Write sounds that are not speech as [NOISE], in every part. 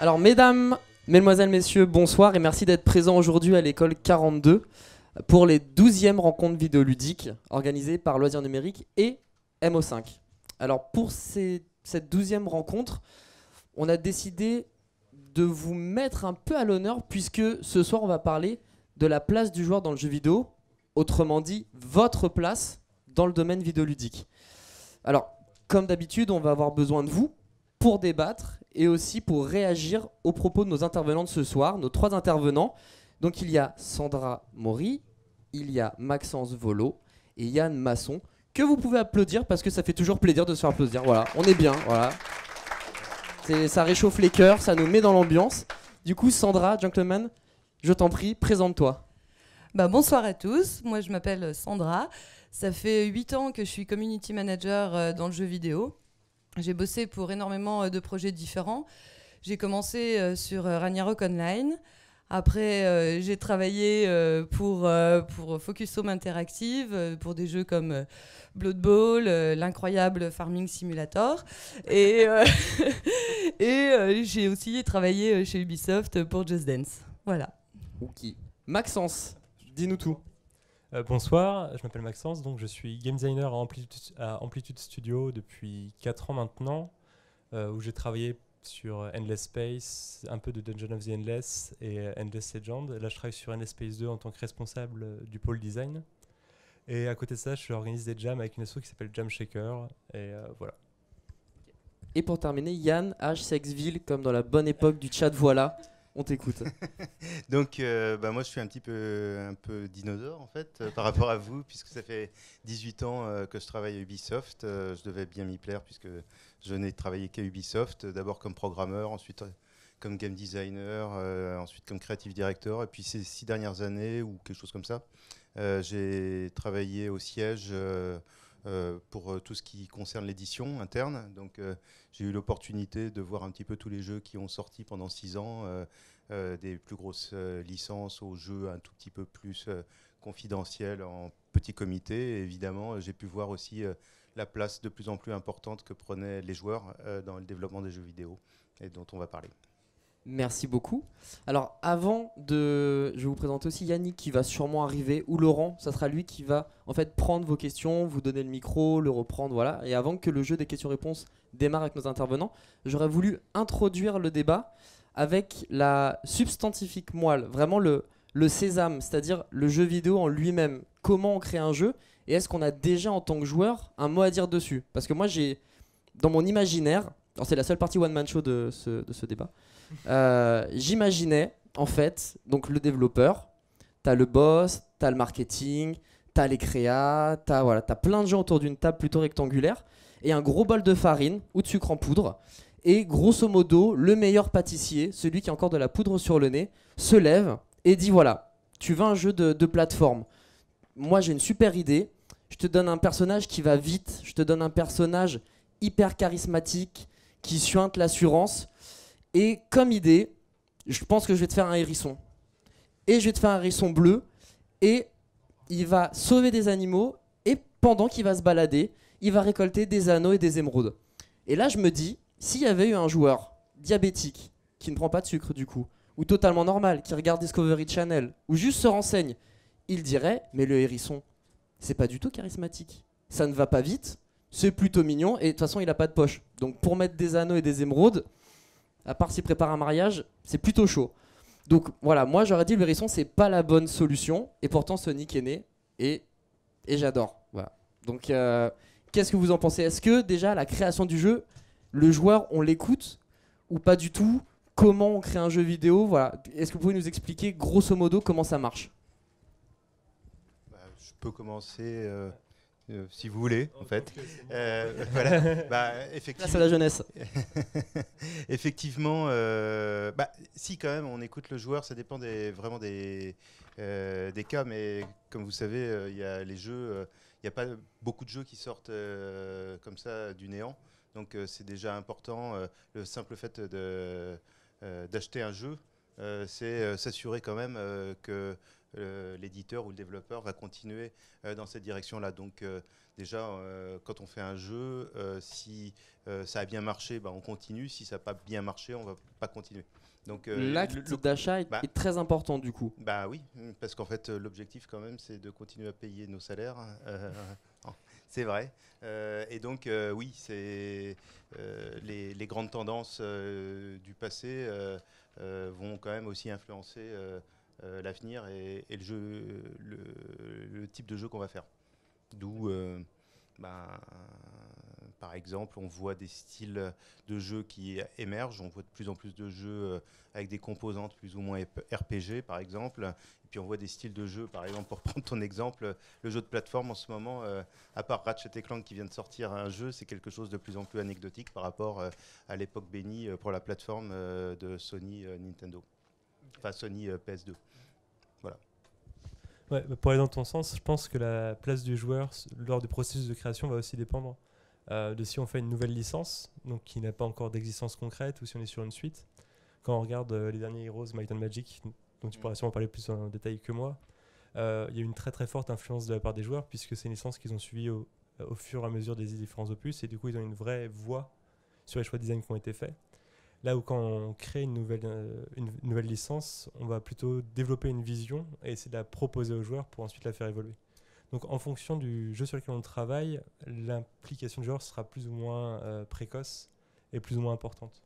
Alors, mesdames, mesdemoiselles, messieurs, bonsoir et merci d'être présents aujourd'hui à l'école 42 pour les 12e rencontres vidéoludiques organisées par Loisirs Numériques et MO5. Alors, pour cette 12e rencontre, on a décidé de vous mettre un peu à l'honneur puisque ce soir, on va parler de la place du joueur dans le jeu vidéo, autrement dit, votre place dans le domaine vidéoludique. Alors, comme d'habitude, on va avoir besoin de vous pour débattre et aussi pour réagir aux propos de nos intervenants de ce soir, nos trois intervenants. Donc il y a Sandra Maury, il y a Maxence Volo et Yann Masson, que vous pouvez applaudir parce que ça fait toujours plaisir de se faire applaudir. Voilà, on est bien, voilà. Ça réchauffe les cœurs, ça nous met dans l'ambiance. Du coup, Sandra, gentleman, je t'en prie, présente-toi. Bah, bonsoir à tous, moi je m'appelle Sandra. Ça fait 8 ans que je suis community manager euh, dans le jeu vidéo. J'ai bossé pour énormément euh, de projets différents. J'ai commencé euh, sur Ragnarok Online. Après, j'ai travaillé pour, pour Focus Home Interactive, pour des jeux comme Blood Bowl, l'incroyable Farming Simulator. Et, [LAUGHS] et j'ai aussi travaillé chez Ubisoft pour Just Dance. Voilà. Ok. Maxence, dis-nous tout. Euh, bonsoir, je m'appelle Maxence, donc je suis game designer à Amplitude, à Amplitude Studio depuis 4 ans maintenant, euh, où j'ai travaillé sur Endless Space, un peu de Dungeon of the Endless et Endless Legend. Là, je travaille sur Endless Space 2 en tant que responsable du pôle design. Et à côté de ça, je organise des jams avec une asso qui s'appelle Jam Shaker. Et euh, voilà. Et pour terminer, Yann H. Sexville, comme dans la bonne époque du chat Voilà. On t'écoute. [LAUGHS] Donc, euh, bah, moi, je suis un petit peu, un peu dinosaure, en fait, euh, par rapport à vous, puisque ça fait 18 ans euh, que je travaille à Ubisoft. Je devais bien m'y plaire, puisque je n'ai travaillé qu'à Ubisoft, d'abord comme programmeur, ensuite comme game designer, ensuite comme creative director. Et puis, ces six dernières années, ou quelque chose comme ça, j'ai travaillé au siège pour euh, tout ce qui concerne l'édition interne. Donc, euh, j'ai eu l'opportunité de voir un petit peu tous les jeux qui ont sorti pendant six ans. euh, euh, des plus grosses euh, licences aux jeux un tout petit peu plus euh, confidentiels en petit comité. Et évidemment, euh, j'ai pu voir aussi euh, la place de plus en plus importante que prenaient les joueurs euh, dans le développement des jeux vidéo et dont on va parler. Merci beaucoup. Alors avant de, je vous présenter aussi Yannick qui va sûrement arriver ou Laurent, ça sera lui qui va en fait prendre vos questions, vous donner le micro, le reprendre, voilà. Et avant que le jeu des questions-réponses démarre avec nos intervenants, j'aurais voulu introduire le débat avec la substantifique moelle, vraiment le le sésame, c'est-à-dire le jeu vidéo en lui-même. Comment on crée un jeu et est-ce qu'on a déjà en tant que joueur un mot à dire dessus? Parce que moi j'ai dans mon imaginaire, alors c'est la seule partie one man show de ce, de ce débat. Euh, J'imaginais, en fait, donc le développeur, t'as le boss, t'as le marketing, t'as les créas, t'as voilà, as plein de gens autour d'une table plutôt rectangulaire, et un gros bol de farine ou de sucre en poudre. Et grosso modo, le meilleur pâtissier, celui qui a encore de la poudre sur le nez, se lève et dit voilà, tu veux un jeu de, de plateforme. Moi j'ai une super idée, je te donne un personnage qui va vite, je te donne un personnage hyper charismatique, qui suinte l'assurance. Et comme idée, je pense que je vais te faire un hérisson. Et je vais te faire un hérisson bleu. Et il va sauver des animaux. Et pendant qu'il va se balader, il va récolter des anneaux et des émeraudes. Et là, je me dis, s'il y avait eu un joueur diabétique qui ne prend pas de sucre du coup, ou totalement normal, qui regarde Discovery Channel, ou juste se renseigne, il dirait, mais le hérisson, c'est pas du tout charismatique. Ça ne va pas vite, c'est plutôt mignon, et de toute façon, il a pas de poche. Donc pour mettre des anneaux et des émeraudes, à part s'il prépare un mariage, c'est plutôt chaud. Donc voilà, moi j'aurais dit le hérisson, c'est pas la bonne solution, et pourtant Sonic est né, et, et j'adore. Voilà. Donc euh, qu'est-ce que vous en pensez? Est-ce que déjà la création du jeu, le joueur, on l'écoute, ou pas du tout? Comment on crée un jeu vidéo? Voilà. Est-ce que vous pouvez nous expliquer grosso modo comment ça marche? Bah, je peux commencer euh, euh, si vous voulez, en fait. Euh, voilà. [LAUGHS] Bah, effectivement. La jeunesse. [LAUGHS] Effectivement, euh, bah, si quand même on écoute le joueur, ça dépend des, vraiment des, euh, des cas, mais comme vous savez, euh, il y a les jeux, euh, il n'y a pas beaucoup de jeux qui sortent euh, comme ça du néant, donc euh, c'est déjà important. euh, le simple fait de, euh, d'acheter un jeu, euh, c'est euh, s'assurer quand même euh, que l'éditeur ou le développeur va continuer euh, dans cette direction-là. Donc euh, déjà, euh, quand on fait un jeu, si ça a bien marché, bah, on continue. Si ça n'a pas bien marché, on va pas continuer. Donc euh, le- L'acte d'achat est, bah. est très important du coup. bah oui, parce qu'en fait, l'objectif quand même, c'est de continuer à payer nos salaires. euh, [LAUGHS] oh, c'est vrai. Euh, et donc, oui, c'est les, les grandes tendances du passé vont quand même aussi influencer l'avenir et, le, jeu, type de jeu qu'on va faire. D'où, euh, ben, par exemple, on voit des styles de jeux qui émergent. On voit de plus en plus de jeux euh, avec des composantes plus ou moins RPG, par exemple. Et puis on voit des styles de jeu, par exemple, pour [LAUGHS] prendre ton exemple, le jeu de plateforme en ce moment, euh, à part Ratchet Clank qui vient de sortir un jeu, c'est quelque chose de plus en plus anecdotique par rapport euh, à l'époque bénie euh, pour la plateforme euh, de Sony euh, Nintendo. Enfin, Sony euh, PS2. Ouais, bah, pour aller dans ton sens, je pense que la place du joueur lors du processus de création va aussi dépendre euh, de si on fait une nouvelle licence, donc qui n'a pas encore d'existence concrète, ou si on est sur une suite. Quand on regarde euh, les derniers Heroes, Might and Magic, dont tu pourras sûrement parler plus en détail que moi, euh, il y a une très très forte influence de la part des joueurs, puisque c'est une licence qu'ils ont suivie au, au fur et à mesure des différents opus, et du coup ils ont une vraie voix sur les choix de design qui ont été faits. Là où quand on crée une nouvelle, euh, une nouvelle licence, on va plutôt développer une vision et essayer de la proposer aux joueurs pour ensuite la faire évoluer. Donc en fonction du jeu sur lequel on travaille, l'implication du joueur sera plus ou moins euh, précoce et plus ou moins importante.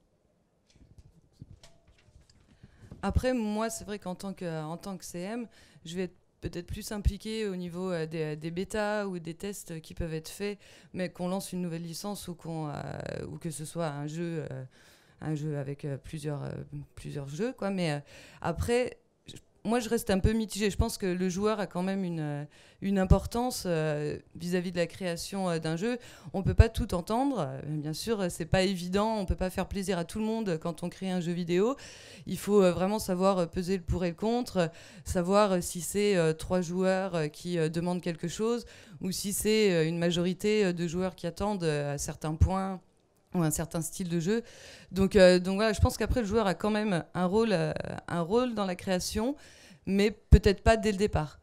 Après, moi, c'est vrai qu'en tant que, tant que CM, je vais être peut-être plus impliqué au niveau euh, des, bêtas ou des tests qui peuvent être faits, mais qu'on lance une nouvelle licence ou, ou que ce soit un jeu, un jeu avec euh, plusieurs, euh, plusieurs jeux. Quoi. Mais euh, après, moi, je reste un peu mitigée. Je pense que le joueur a quand même une, une importance vis-à-vis de la création d'un jeu. On ne peut pas tout entendre. Bien sûr, c'est pas évident. On ne peut pas faire plaisir à tout le monde quand on crée un jeu vidéo. Il faut vraiment savoir peser le pour et le contre, savoir si c'est trois joueurs qui demandent quelque chose ou si c'est une majorité de joueurs qui attendent à certains points ou un certain style de jeu. Donc, euh, donc voilà, je pense qu'après le joueur a quand même un rôle, euh, un rôle dans la création, mais peut-être pas dès le départ.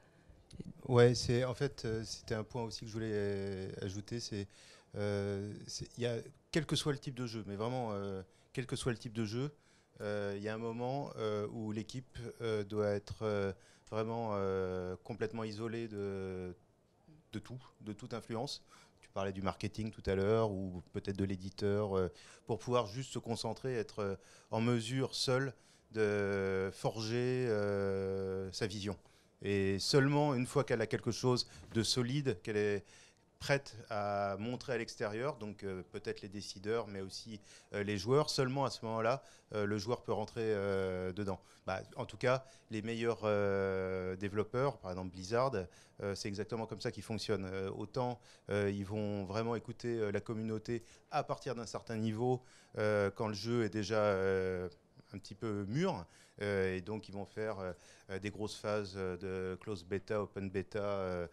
Ouais, c'est en fait euh, c'était un point aussi que je voulais ajouter, c'est il y a quel que soit le type de jeu, mais vraiment quel que soit le type de jeu, il y a un moment où l'équipe doit être vraiment complètement isolée de de tout, de toute influence. Tu parlais du marketing tout à l'heure ou peut-être de l'éditeur euh, pour pouvoir juste se concentrer, être euh, en mesure seul de forger euh, sa vision. Et seulement une fois qu'elle a quelque chose de solide, qu'elle est prête à montrer à l'extérieur, donc euh, peut-être les décideurs, mais aussi euh, les joueurs, seulement à ce moment-là, euh, le joueur peut rentrer dedans. Bah, en tout cas, les meilleurs développeurs, par exemple Blizzard, c'est exactement comme ça qu'ils fonctionnent. Autant ils vont vraiment écouter la communauté à partir d'un certain niveau, quand le jeu est déjà un petit peu mûr, et donc ils vont faire des grosses phases de close beta, open beta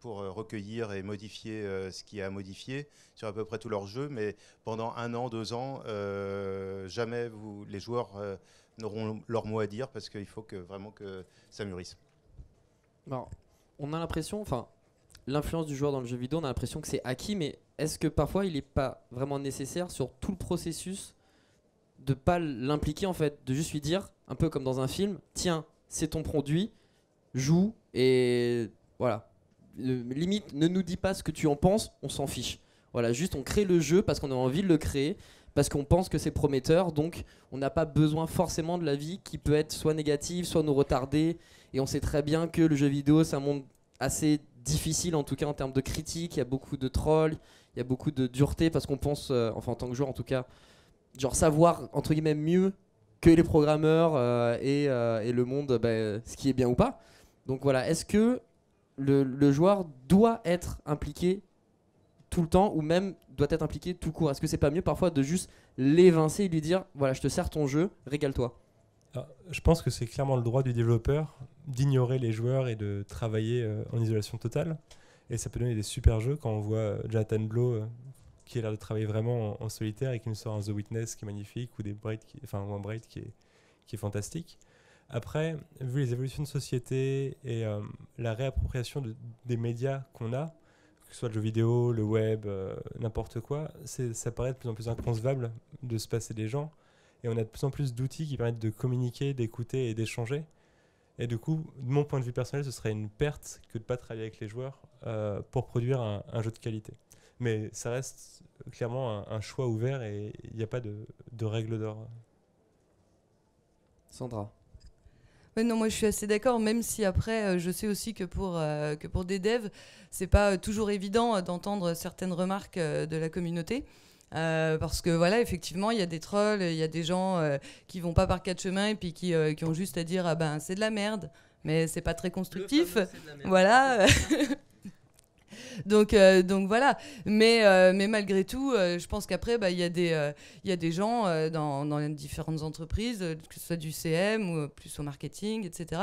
pour euh, recueillir et modifier euh, ce qui est à modifier sur à peu près tous leurs jeux. Mais pendant un an, deux ans, euh, jamais les joueurs euh, n'auront leur mot à dire parce qu'il faut que, vraiment que ça mûrisse. On a l'impression, enfin, l'influence du joueur dans le jeu vidéo, on a l'impression que c'est acquis, mais est-ce que parfois il n'est pas vraiment nécessaire sur tout le processus de pas l'impliquer en fait, de juste lui dire, un peu comme dans un film, tiens, c'est ton produit, joue et voilà. Limite, ne nous dis pas ce que tu en penses, on s'en fiche. Voilà, juste on crée le jeu parce qu'on a envie de le créer, parce qu'on pense que c'est prometteur, donc on n'a pas besoin forcément de la vie qui peut être soit négative, soit nous retarder. Et on sait très bien que le jeu vidéo, c'est un monde assez difficile, en tout cas en termes de critique. Il y a beaucoup de trolls, il y a beaucoup de dureté, parce qu'on pense, euh, enfin en tant que joueur en tout cas, genre savoir entre guillemets mieux que les programmeurs euh, et, euh, et le monde, bah, ce qui est bien ou pas. Donc voilà, est-ce que le, joueur doit être impliqué tout le temps ou même doit être impliqué tout court Est-ce que c'est pas mieux parfois de juste l'évincer et lui dire voilà, je te sers ton jeu, régale-toi? Je pense que c'est clairement le droit du développeur d'ignorer les joueurs et de travailler euh, en isolation totale. Et ça peut donner des super jeux quand on voit euh, Jonathan Blow euh, qui a l'air de travailler vraiment en, solitaire et qui nous sort un The Witness qui est magnifique ou des qui, enfin un Braid qui est, qui est fantastique. Après, vu les évolutions de société et euh, la réappropriation de- des médias qu'on a, que ce soit le jeu vidéo, le web, euh, n'importe quoi, ça paraît de plus en plus inconcevable de se passer des gens. Et on a de plus en plus d'outils qui permettent de communiquer, d'écouter et d'échanger. Et du coup, de mon point de vue personnel, ce serait une perte que de ne pas travailler avec les joueurs euh, pour produire un, jeu de qualité. Mais ça reste clairement un, choix ouvert et il n'y a pas de règle d'or. Sandra. Ouais, non, moi je suis assez d'accord, même si après, euh, je sais aussi que pour, euh, que pour des devs, c'est pas euh, toujours évident d'entendre certaines remarques de la communauté. Euh, parce que voilà, effectivement, il y a des trolls, il y a des gens euh, qui vont pas par quatre chemins et puis qui, qui ont juste à dire ah ben c'est de la merde, mais c'est pas très constructif. Voilà. [LAUGHS] donc, euh, donc voilà. Mais, euh, mais malgré tout, euh, je pense qu'après, bah, il y, a des, y a des gens dans, dans les différentes entreprises, que ce soit du CM ou plus au marketing, etc.,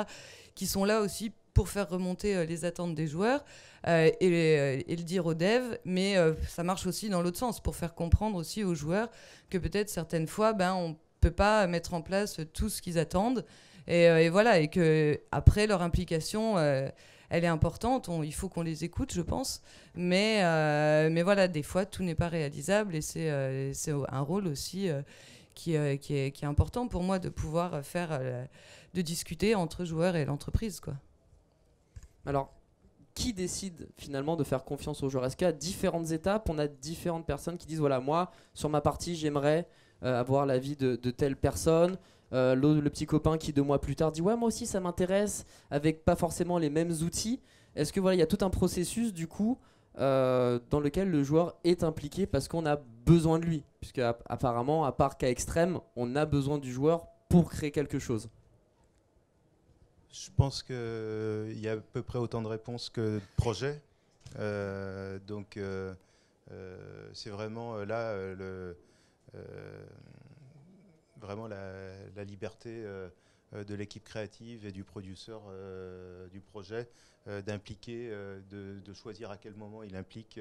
qui sont là aussi pour faire remonter les attentes des joueurs et, le dire aux devs. Mais ça marche aussi dans l'autre sens, pour faire comprendre aussi aux joueurs que peut-être certaines fois, ben, on peut pas mettre en place tout ce qu'ils attendent. Et, et voilà, et que après leur implication, elle est importante. Il faut qu'on les écoute, je pense. Mais, euh, mais voilà, des fois, tout n'est pas réalisable et c'est euh, un rôle aussi euh, qui, est, important pour moi de pouvoir faire, de discuter entre joueurs et l'entreprise. Alors, qui décide finalement de faire confiance aux joueurs Est-ce qu'à différentes étapes, on a différentes personnes qui disent voilà, moi, sur ma partie, j'aimerais avoir l'avis de, de telle personne Euh, le, petit copain qui deux mois plus tard dit ouais, moi aussi ça m'intéresse, avec pas forcément les mêmes outils. Est-ce que voilà, il y a tout un processus du coup euh, dans lequel le joueur est impliqué parce qu'on a besoin de lui? Puisque app- apparemment, à part cas extrême, on a besoin du joueur pour créer quelque chose. Je pense qu'il y a à peu près autant de réponses que de projets. Euh, donc, euh, euh, c'est vraiment euh, là euh, le, euh, vraiment la, la liberté euh, euh, de l'équipe créative et du producteur euh, du projet euh, d'impliquer, euh, de, de choisir à quel moment il implique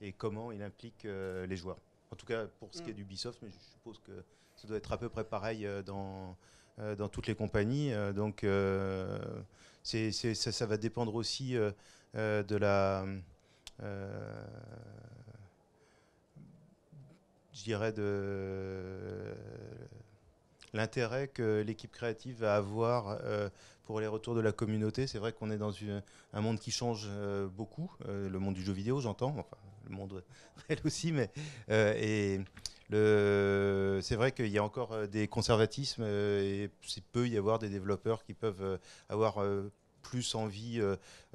et comment il implique les joueurs. En tout cas, pour ce qui est d'Ubisoft, mais je suppose que ça doit être à peu près pareil dans, dans toutes les compagnies. donc, ça, ça va dépendre aussi de la. je dirais de l'intérêt que l'équipe créative va avoir euh, pour les retours de la communauté. C'est vrai qu'on est dans un monde qui change euh, beaucoup, euh, le monde du jeu vidéo, j'entends, enfin le monde [LAUGHS] réel aussi, mais c'est vrai qu'il y a encore des conservatismes et il peut y avoir des développeurs qui peuvent avoir plus envie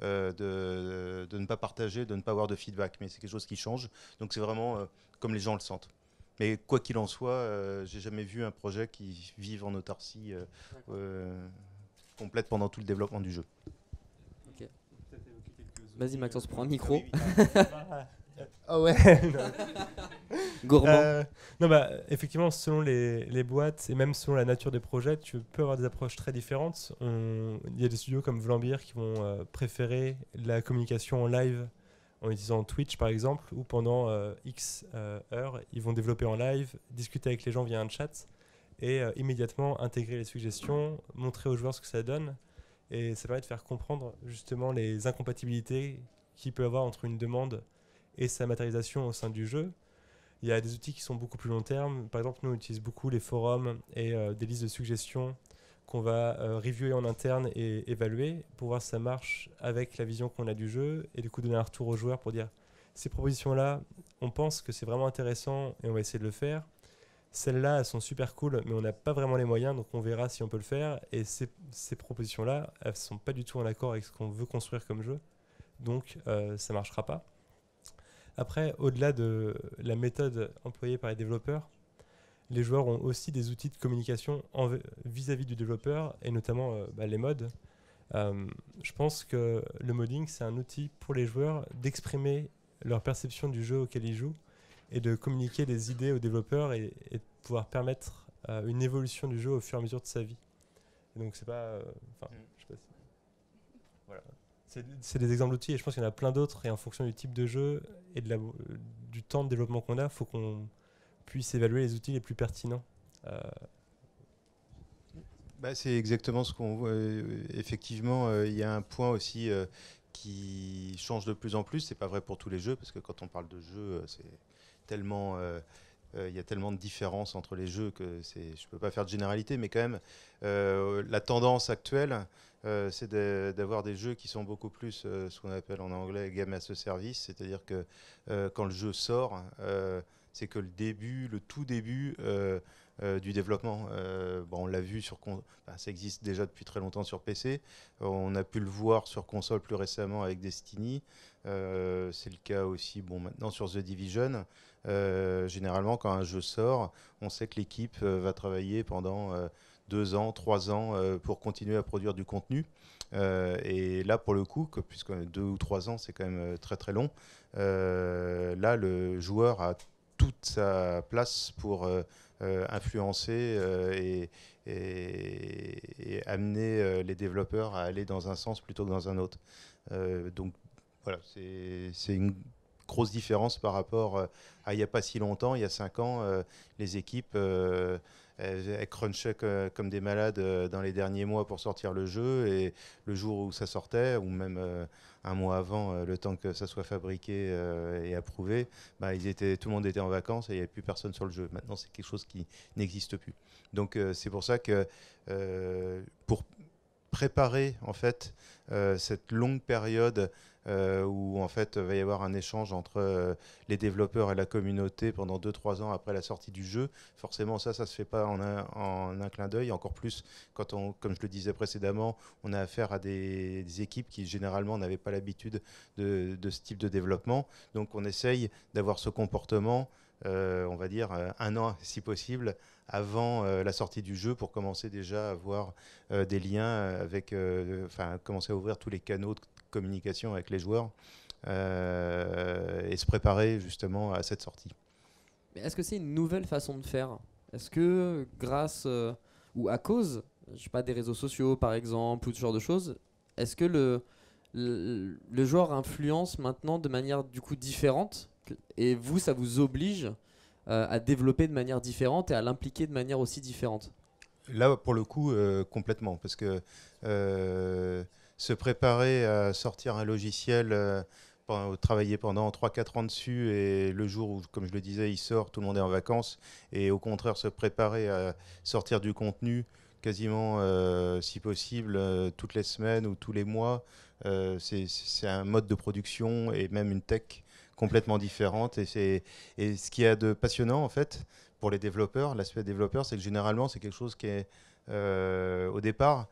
de, ne pas partager, de ne pas avoir de feedback, mais c'est quelque chose qui change. Donc c'est vraiment comme les gens le sentent. Mais quoi qu'il en soit, euh, j'ai jamais vu un projet qui vive en autarcie euh, euh, complète pendant tout le développement du jeu. Vas-y, Maxence, prends un micro. Ah [LAUGHS] ouais [LAUGHS] Gourmand. Euh, non, bah, effectivement, selon les, les boîtes et même selon la nature des projets, tu peux avoir des approches très différentes. Il y a des studios comme Vlambeer qui vont euh, préférer la communication en live en utilisant Twitch par exemple, ou pendant euh, X euh, heures, ils vont développer en live, discuter avec les gens via un chat et euh, immédiatement intégrer les suggestions, montrer aux joueurs ce que ça donne. Et ça permet de faire comprendre justement les incompatibilités qu'il peut y avoir entre une demande et sa matérialisation au sein du jeu. Il y a des outils qui sont beaucoup plus long terme. Par exemple, nous, on beaucoup les forums et des listes de suggestions qu'on va euh, reviewer en interne et évaluer pour voir si ça marche avec la vision qu'on a du jeu et du coup donner un retour aux joueurs pour dire ces propositions-là, on pense que c'est vraiment intéressant et on va essayer de le faire. Celles-là, elles sont super cool, mais on n'a pas vraiment les moyens, donc on verra si on peut le faire. Et ces, propositions-là, elles sont pas du tout en accord avec ce qu'on veut construire comme jeu, donc euh, ça marchera pas. Après, au-delà de la méthode employée par les développeurs, les joueurs ont aussi des outils de communication vis-à-vis du développeur, et notamment euh, bah, les modes. Euh, je pense que le modding, c'est un outil pour les joueurs d'exprimer leur perception du jeu auquel ils jouent et de communiquer des idées aux développeurs et, et de pouvoir permettre euh, une évolution du jeu au fur et à mesure de sa vie. Et donc c'est pas, euh, enfin, Mm. je sais pas si- [LAUGHS] voilà. C'est des exemples d'outils et je pense qu'il y en a plein d'autres et en fonction du type de jeu et de la, du temps de développement qu'on a, faut qu'on puisse évaluer les outils les plus pertinents. Euh, Bah, c'est exactement ce qu'on voit. Euh, effectivement, euh, il y a un point aussi qui change de plus en plus. C'est pas vrai pour tous les jeux, parce que quand on parle de jeux, c'est tellement. Il y a tellement de différences entre les jeux que je peux pas faire de généralité, mais quand même, la tendance actuelle, c'est d'avoir des jeux qui sont beaucoup plus ce qu'on appelle en anglais game as a service, c'est-à-dire que quand le jeu sort, c'est que le début, le tout début euh, euh, du développement. Euh, bon, on l'a vu sur, ça existe déjà depuis très longtemps sur PC. On a pu le voir sur console plus récemment avec Destiny. C'est le cas aussi, bon, maintenant sur The Division. Généralement, quand un jeu sort, on sait que l'équipe va travailler pendant deux ans, trois ans pour continuer à produire du contenu. Et là, pour le coup, que- puisque deux ou trois ans, c'est quand même très très long, là, le joueur a sa place pour euh, euh, influencer euh, et, et- amener les développeurs à aller dans un sens plutôt que dans un autre. Donc voilà, c'est une grosse différence par rapport à il n'y a pas si longtemps, il y a cinq ans, les équipes elles, elles crunchaient comme des malades euh, dans les derniers mois pour sortir le jeu et le jour où ça sortait, ou même euh, un mois avant, euh, le temps que ça soit fabriqué euh, et approuvé, bah, ils étaient, tout le monde était en vacances et il n'y avait plus personne sur le jeu. Maintenant, c'est quelque chose qui n'existe plus. Donc euh, c'est pour ça que euh, pour préparer en fait euh, cette longue période euh, où en fait va y avoir un échange entre euh, les développeurs et la communauté pendant 2-3 ans après la sortie du jeu. Forcément, ça, ça se fait pas en un, clin d'œil. Encore plus quand on, comme je le disais précédemment, on a affaire à des, équipes qui généralement n'avaient pas l'habitude de, ce type de développement. Donc, on essaye d'avoir ce comportement, euh, on va dire euh, un an si possible, avant euh, la sortie du jeu pour commencer déjà à avoir euh, des liens avec, euh, enfin, commencer à ouvrir tous les canaux de communication avec les joueurs euh, et se préparer justement à cette sortie. Est-ce que c'est une nouvelle façon de faire? Est-ce que grâce euh, ou à cause, je sais pas, des réseaux sociaux par exemple ou ce genre de choses, est-ce que le, le, le joueur influence maintenant de manière du coup différente? Et vous, ça vous oblige euh, à développer de manière différente et à l'impliquer de manière aussi différente? Là, pour le coup, euh, complètement, parce que euh, se préparer à sortir un logiciel, euh, travailler pendant 3-4 ans dessus, et le jour où, comme je le disais, il sort, tout le monde est en vacances, et au contraire, se préparer à sortir du contenu quasiment, euh, si possible, euh, toutes les semaines ou tous les mois, euh, c'est un mode de production et même une tech complètement différente. Et, et ce qu'il y a de passionnant, en fait, pour les développeurs, l'aspect développeur, c'est que généralement, c'est quelque chose qui est, au départ,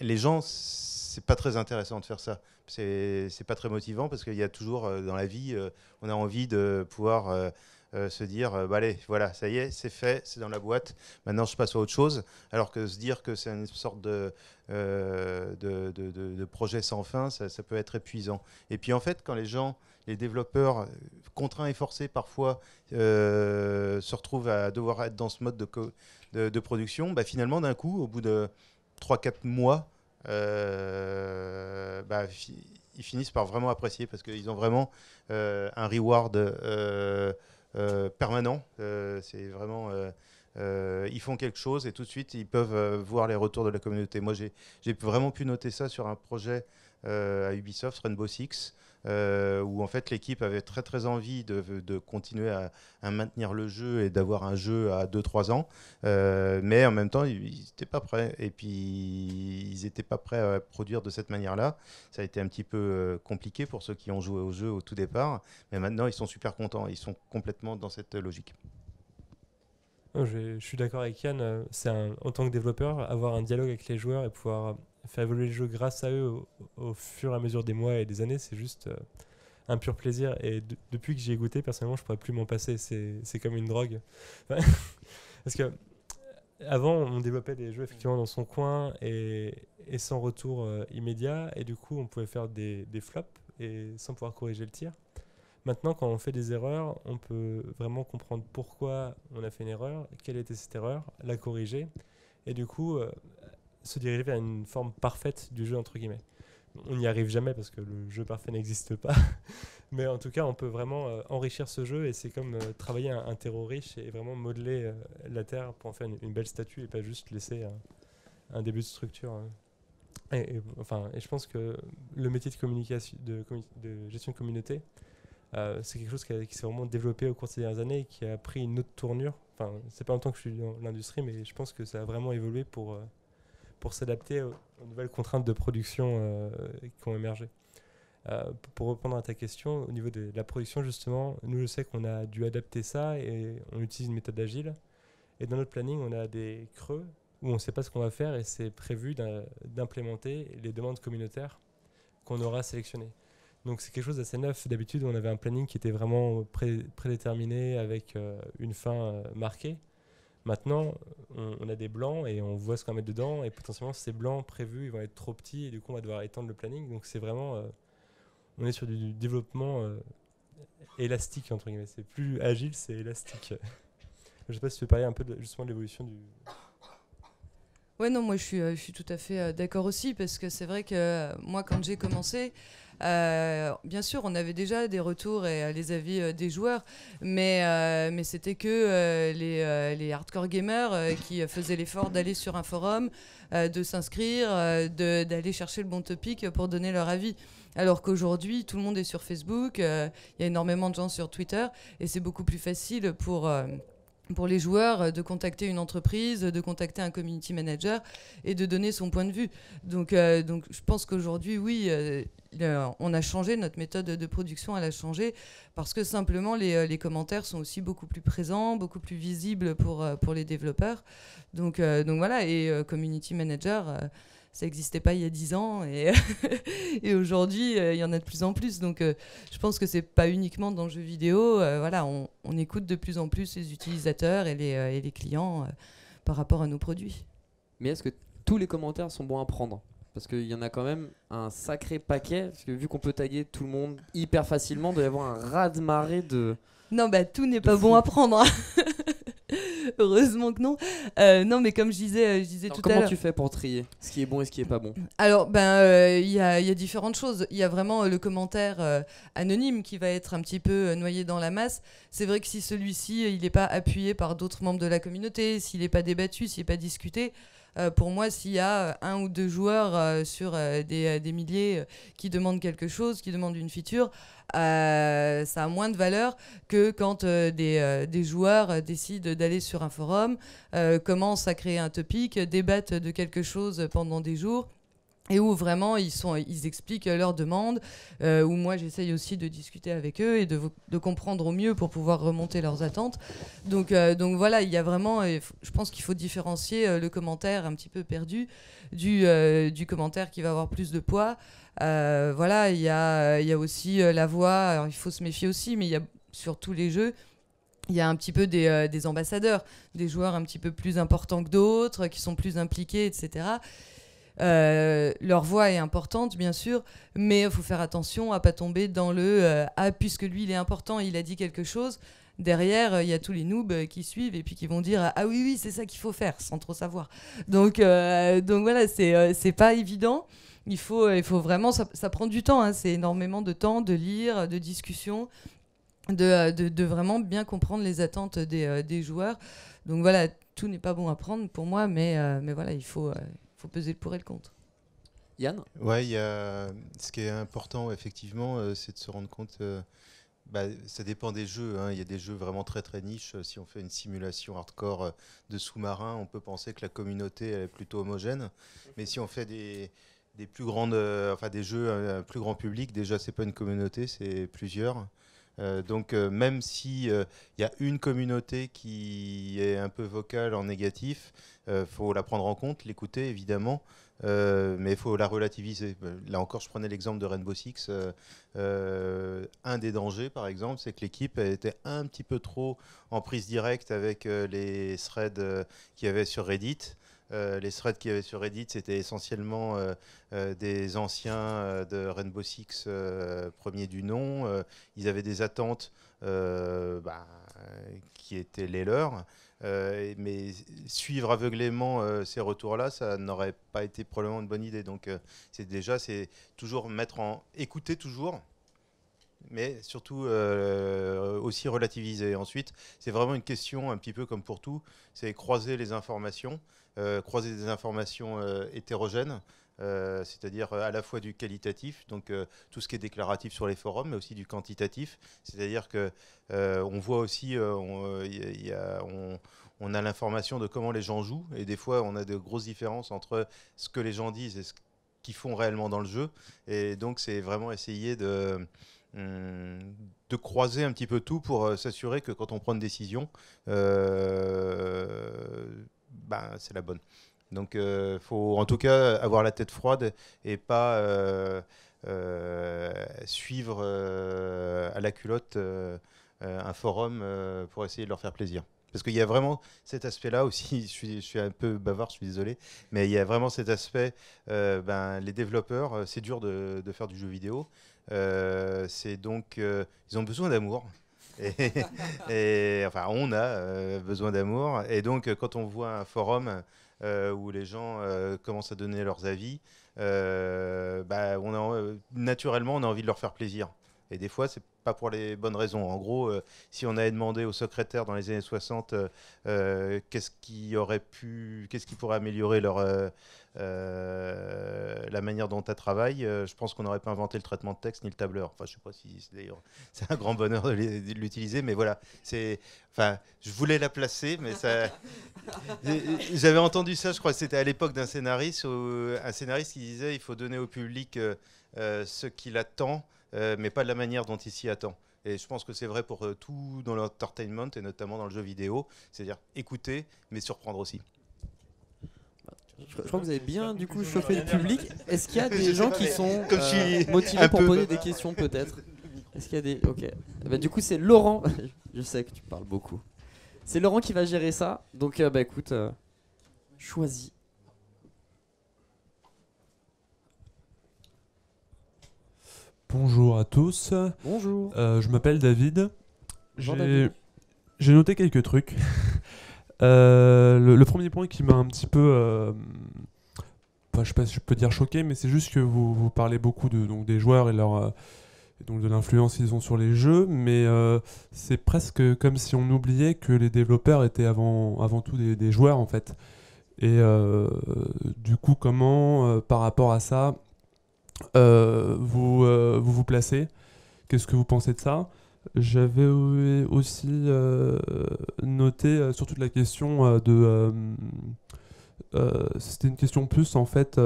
les gens, c'est pas très intéressant de faire ça. C'est pas très motivant parce qu'il y a toujours euh, dans la vie, euh, on a envie de pouvoir euh, se dire, bah, allez, voilà, ça y est, c'est fait, c'est dans la boîte. Maintenant, je passe à autre chose. Alors que se dire que c'est une sorte de, de, projet sans fin, ça, peut être épuisant. Et puis en fait, quand les gens, les développeurs, contraints et forcés parfois, se retrouvent à devoir être dans ce mode de, de production, bah, finalement, d'un coup, au bout de 3-4 mois, euh, bah, ils finissent par vraiment apprécier parce qu'ils ont vraiment euh, un reward euh, permanent. C'est vraiment. ils font quelque chose et tout de suite ils peuvent voir les retours de la communauté. Moi j'ai vraiment pu noter ça sur un projet à Ubisoft, Rainbow Six, euh, où en fait l'équipe avait très très envie de, continuer à, maintenir le jeu et d'avoir un jeu à 2-3 ans, Euh, mais en même temps ils n'étaient pas prêts et puis ils n'étaient pas prêts à produire de cette manière-là. Ça a été un petit peu euh, compliqué pour ceux qui ont joué au jeu au tout départ, mais maintenant ils sont super contents, ils sont complètement dans cette logique. Je, suis d'accord avec Yann. C'est en tant que développeur, avoir un dialogue avec les joueurs et pouvoir faire évoluer le jeu grâce à eux au, fur et à mesure des mois et des années, c'est juste euh, un pur plaisir. Et de- depuis que j'y ai goûté, personnellement, je pourrais plus m'en passer. C'est comme une drogue. [LAUGHS] Parce que euh, avant, on développait des jeux effectivement dans son coin et, et sans retour euh, immédiat. Et du coup, on pouvait faire des, des flops et sans pouvoir corriger le tir. Maintenant, quand on fait des erreurs, on peut vraiment comprendre pourquoi on a fait une erreur, quelle était cette erreur, la corriger, et du coup se diriger vers une forme parfaite du jeu, entre guillemets. On n'y arrive jamais parce que le jeu parfait n'existe pas, [LAUGHS] mais en tout cas, on peut vraiment euh, enrichir ce jeu, et c'est comme euh, travailler un, terreau riche et vraiment modeler euh, la terre pour en faire une, belle statue et pas juste laisser un, début de structure. hein. Et, enfin, et je pense que le métier de communication, de, gestion de communauté, c'est quelque chose qui, s'est vraiment développé au cours de ces dernières années et qui a pris une autre tournure. Enfin, c'est pas longtemps que je suis dans l'industrie, mais je pense que ça a vraiment évolué pour, pour s'adapter aux, nouvelles contraintes de production euh, qui ont émergé. Euh, pour répondre à ta question, au niveau de la production, justement, nous, je sais qu'on a dû adapter ça et on utilise une méthode agile. Et dans notre planning, on a des creux où on ne sait pas ce qu'on va faire et c'est prévu d'im- d'implémenter les demandes communautaires qu'on aura sélectionnées. Donc c'est quelque chose d'assez neuf. D'habitude, on avait un planning qui était vraiment pré- prédéterminé avec euh, une fin marquée. Maintenant, on, a des blancs et on voit ce qu'on va mettre dedans et potentiellement ces blancs prévus, ils vont être trop petits et du coup on va devoir étendre le planning. Donc c'est vraiment, euh, on est sur du développement euh, élastique entre guillemets. C'est plus agile, c'est élastique. Je sais pas si tu veux parler un peu justement de l'évolution du, Ouais, non, moi je suis, euh, je suis tout à fait d'accord aussi parce que c'est vrai que moi quand j'ai commencé, euh, bien sûr on avait déjà des retours et euh, les avis euh, des joueurs, mais, mais c'était que les, les hardcore gamers qui faisaient l'effort d'aller sur un forum, de s'inscrire, d'aller chercher le bon topic pour donner leur avis. Alors qu'aujourd'hui tout le monde est sur Facebook, il y a énormément de gens sur Twitter et c'est beaucoup plus facile pour... pour les joueurs euh, de contacter une entreprise, de contacter un community manager et de donner son point de vue. Donc, euh, donc je pense qu'aujourd'hui, oui, euh, on a changé, notre méthode de production, elle a changé parce que simplement les, commentaires sont aussi beaucoup plus présents, beaucoup plus visibles pour, pour les développeurs. Donc, donc voilà, et community manager, ça n'existait pas il y a 10 ans et, [LAUGHS] et aujourd'hui, euh, il y en a de plus en plus. Donc euh, je pense que c'est pas uniquement dans le jeu vidéo. euh, voilà, on, on écoute de plus en plus les utilisateurs et les, et les clients par rapport à nos produits. Mais est-ce que tous les commentaires sont bons à prendre? Parce qu'il y en a quand même un sacré paquet. Parce que vu qu'on peut taguer tout le monde hyper facilement, il doit y avoir un raz-de-marée de. Non, bah tout n'est pas fou. bon à prendre. [LAUGHS] [LAUGHS] Heureusement que non. Euh, non, mais comme je disais, euh, je disais Alors, tout à comment l'heure. tu fais pour trier ce qui est bon et ce qui est pas bon? Alors, ben, euh, il y, a, il y a différentes choses. Il y a vraiment le commentaire euh, anonyme qui va être un petit peu noyé dans la masse. C'est vrai que si celui-ci, il n'est pas appuyé par d'autres membres de la communauté, s'il n'est pas débattu, s'il n'est pas discuté, euh, pour moi, s'il y a euh, un ou deux joueurs euh, sur des, milliers qui demandent quelque chose, qui demandent une feature, ça a moins de valeur que quand des, joueurs décident d'aller sur un forum, commencent à créer un topic, débattent de quelque chose pendant des jours et où vraiment ils, sont, ils expliquent leurs demandes, euh, où moi j'essaye aussi de discuter avec eux et de, comprendre au mieux pour pouvoir remonter leurs attentes. Donc, euh, donc voilà, il y a vraiment, f- je pense qu'il faut différencier euh, le commentaire un petit peu perdu du, euh, du commentaire qui va avoir plus de poids. Euh, voilà, il y a, y a aussi euh, la voix, il faut se méfier aussi, mais sur tous les jeux, il y a un petit peu des, euh, des ambassadeurs, des joueurs un petit peu plus importants que d'autres, qui sont plus impliqués, etc. Euh, leur voix est importante, bien sûr, mais il faut faire attention à pas tomber dans le euh, ah puisque lui il est important, il a dit quelque chose. Derrière, il y a tous les noobs qui suivent et puis qui vont dire ah oui oui c'est ça qu'il faut faire sans trop savoir. Donc euh, donc voilà c'est c'est pas évident. Il faut il faut vraiment ça, prend du temps. hein. C'est énormément de temps de lire, de discussion, de, de, vraiment bien comprendre les attentes des, des joueurs. Donc voilà tout n'est pas bon à prendre pour moi, mais mais voilà il faut faut peser le pour et le contre. Yann? Ouais, y a... ce qui est important, effectivement, euh, c'est de se rendre compte. euh, bah, ça dépend des jeux. hein. Il y a des jeux vraiment très très niches. Euh, Si on fait une simulation hardcore euh, de sous-marin, on peut penser que la communauté elle est plutôt homogène. Mais si on fait des, des plus grandes, euh, enfin des jeux euh, plus grand public, déjà c'est pas une communauté, c'est plusieurs. Euh, donc euh, même si euh, il y a une communauté qui est un peu vocale en négatif, il faut la prendre en compte, l'écouter évidemment. Euh, mais il faut la relativiser. Euh, Là encore, je prenais l'exemple de Rainbow Six. Euh, euh, un des dangers, par exemple, c'est que l'équipe était un petit peu trop en prise directe avec euh, les threads euh, qu'il y avait sur Reddit. Euh, les threads qu'il y avait sur Reddit, c'était essentiellement euh, euh, des anciens de Rainbow Six, premier du nom. Ils avaient des attentes bah, qui étaient les leurs. Mais suivre aveuglément ces retours-là, ça n'aurait pas été probablement une bonne idée. Donc, c'est déjà, c'est toujours mettre en écouter toujours mais surtout aussi relativiser. Ensuite, c'est vraiment une question, un petit peu comme pour tout, c'est croiser les informations, croiser des informations euh, hétérogènes, euh, c'est-à-dire euh, à la fois du qualitatif, donc euh, tout ce qui est déclaratif sur les forums, mais aussi du quantitatif, c'est-à-dire que euh, on voit aussi, euh, on, euh, a- l'information de comment les gens jouent, et des fois on a de grosses différences entre ce que les gens disent et ce qu'ils font réellement dans le jeu, et donc c'est vraiment essayer de hum, de croiser un petit peu tout pour euh, s'assurer que quand on prend une décision, euh, ben, c'est la bonne. Donc il faut en tout cas avoir la tête froide et pas euh, euh, suivre euh, à la culotte euh, euh, un forum euh, pour essayer de leur faire plaisir. Parce qu'il y a vraiment cet aspect-là aussi, [LAUGHS] je suis, un peu bavard, je suis désolé, mais il y a vraiment cet aspect, euh, ben, les développeurs, euh, c'est dur de, faire du jeu vidéo, Euh, c'est donc, euh, ils ont besoin d'amour. [LAUGHS] Et, enfin, on a euh, besoin d'amour. Et donc, euh, quand on voit un forum euh, où les gens commencent à donner leurs avis, bah, naturellement, on a envie de leur faire plaisir. Et des fois, c'est pas pour les bonnes raisons. En gros, si on avait demandé au secrétaire dans les années 60 euh, euh, qu'est-ce qui aurait pu, qu'est-ce qui pourrait améliorer leur, euh, la manière dont tu travailles, euh, je pense qu'on n'aurait pas inventé le traitement de texte ni le tableur. Enfin, je sais pas si c'est d'ailleurs [LAUGHS] c'est un grand bonheur de l'utiliser, mais voilà, c'est, enfin, je voulais la placer, mais ça, [LAUGHS] j'avais entendu ça, je crois que c'était à l'époque d'un scénariste, où- un scénariste qui disait il faut donner au public euh, ce qu'il attend, mais pas de la manière dont il s'y attend. Et je pense que c'est vrai pour tout dans l'entertainment et notamment dans le jeu vidéo, c'est-à-dire écouter, mais surprendre aussi. Je, je crois que vous avez bien du coup chauffé le public. Est-ce qu'il y a des gens qui sont euh, [LAUGHS] motivés pour peu poser des questions peut-être [LAUGHS] Est-ce qu'il y a des Ok. Ben, du coup c'est Laurent. [LAUGHS] je sais que tu parles beaucoup. C'est Laurent qui va gérer ça. Donc euh, bah écoute, euh, choisis. Bonjour à tous, Bonjour. Euh, je m'appelle David. Bonjour, J'ai David. j'ai noté quelques trucs. Euh, le, premier point qui m'a un petit peu, euh, enfin, je sais pas si je peux dire choqué, mais c'est juste que vous, parlez beaucoup de, donc, des joueurs et, leur, euh, donc de l'influence qu'ils ont sur les jeux, mais euh, c'est presque comme si on oubliait que les développeurs étaient avant, avant tout des, joueurs en fait. Et du coup, comment, par rapport à ça, vous vous placez? Qu'est-ce que vous pensez de ça? J'avais aussi euh, noté euh, surtout de la question euh, de. C'était une question plus en fait.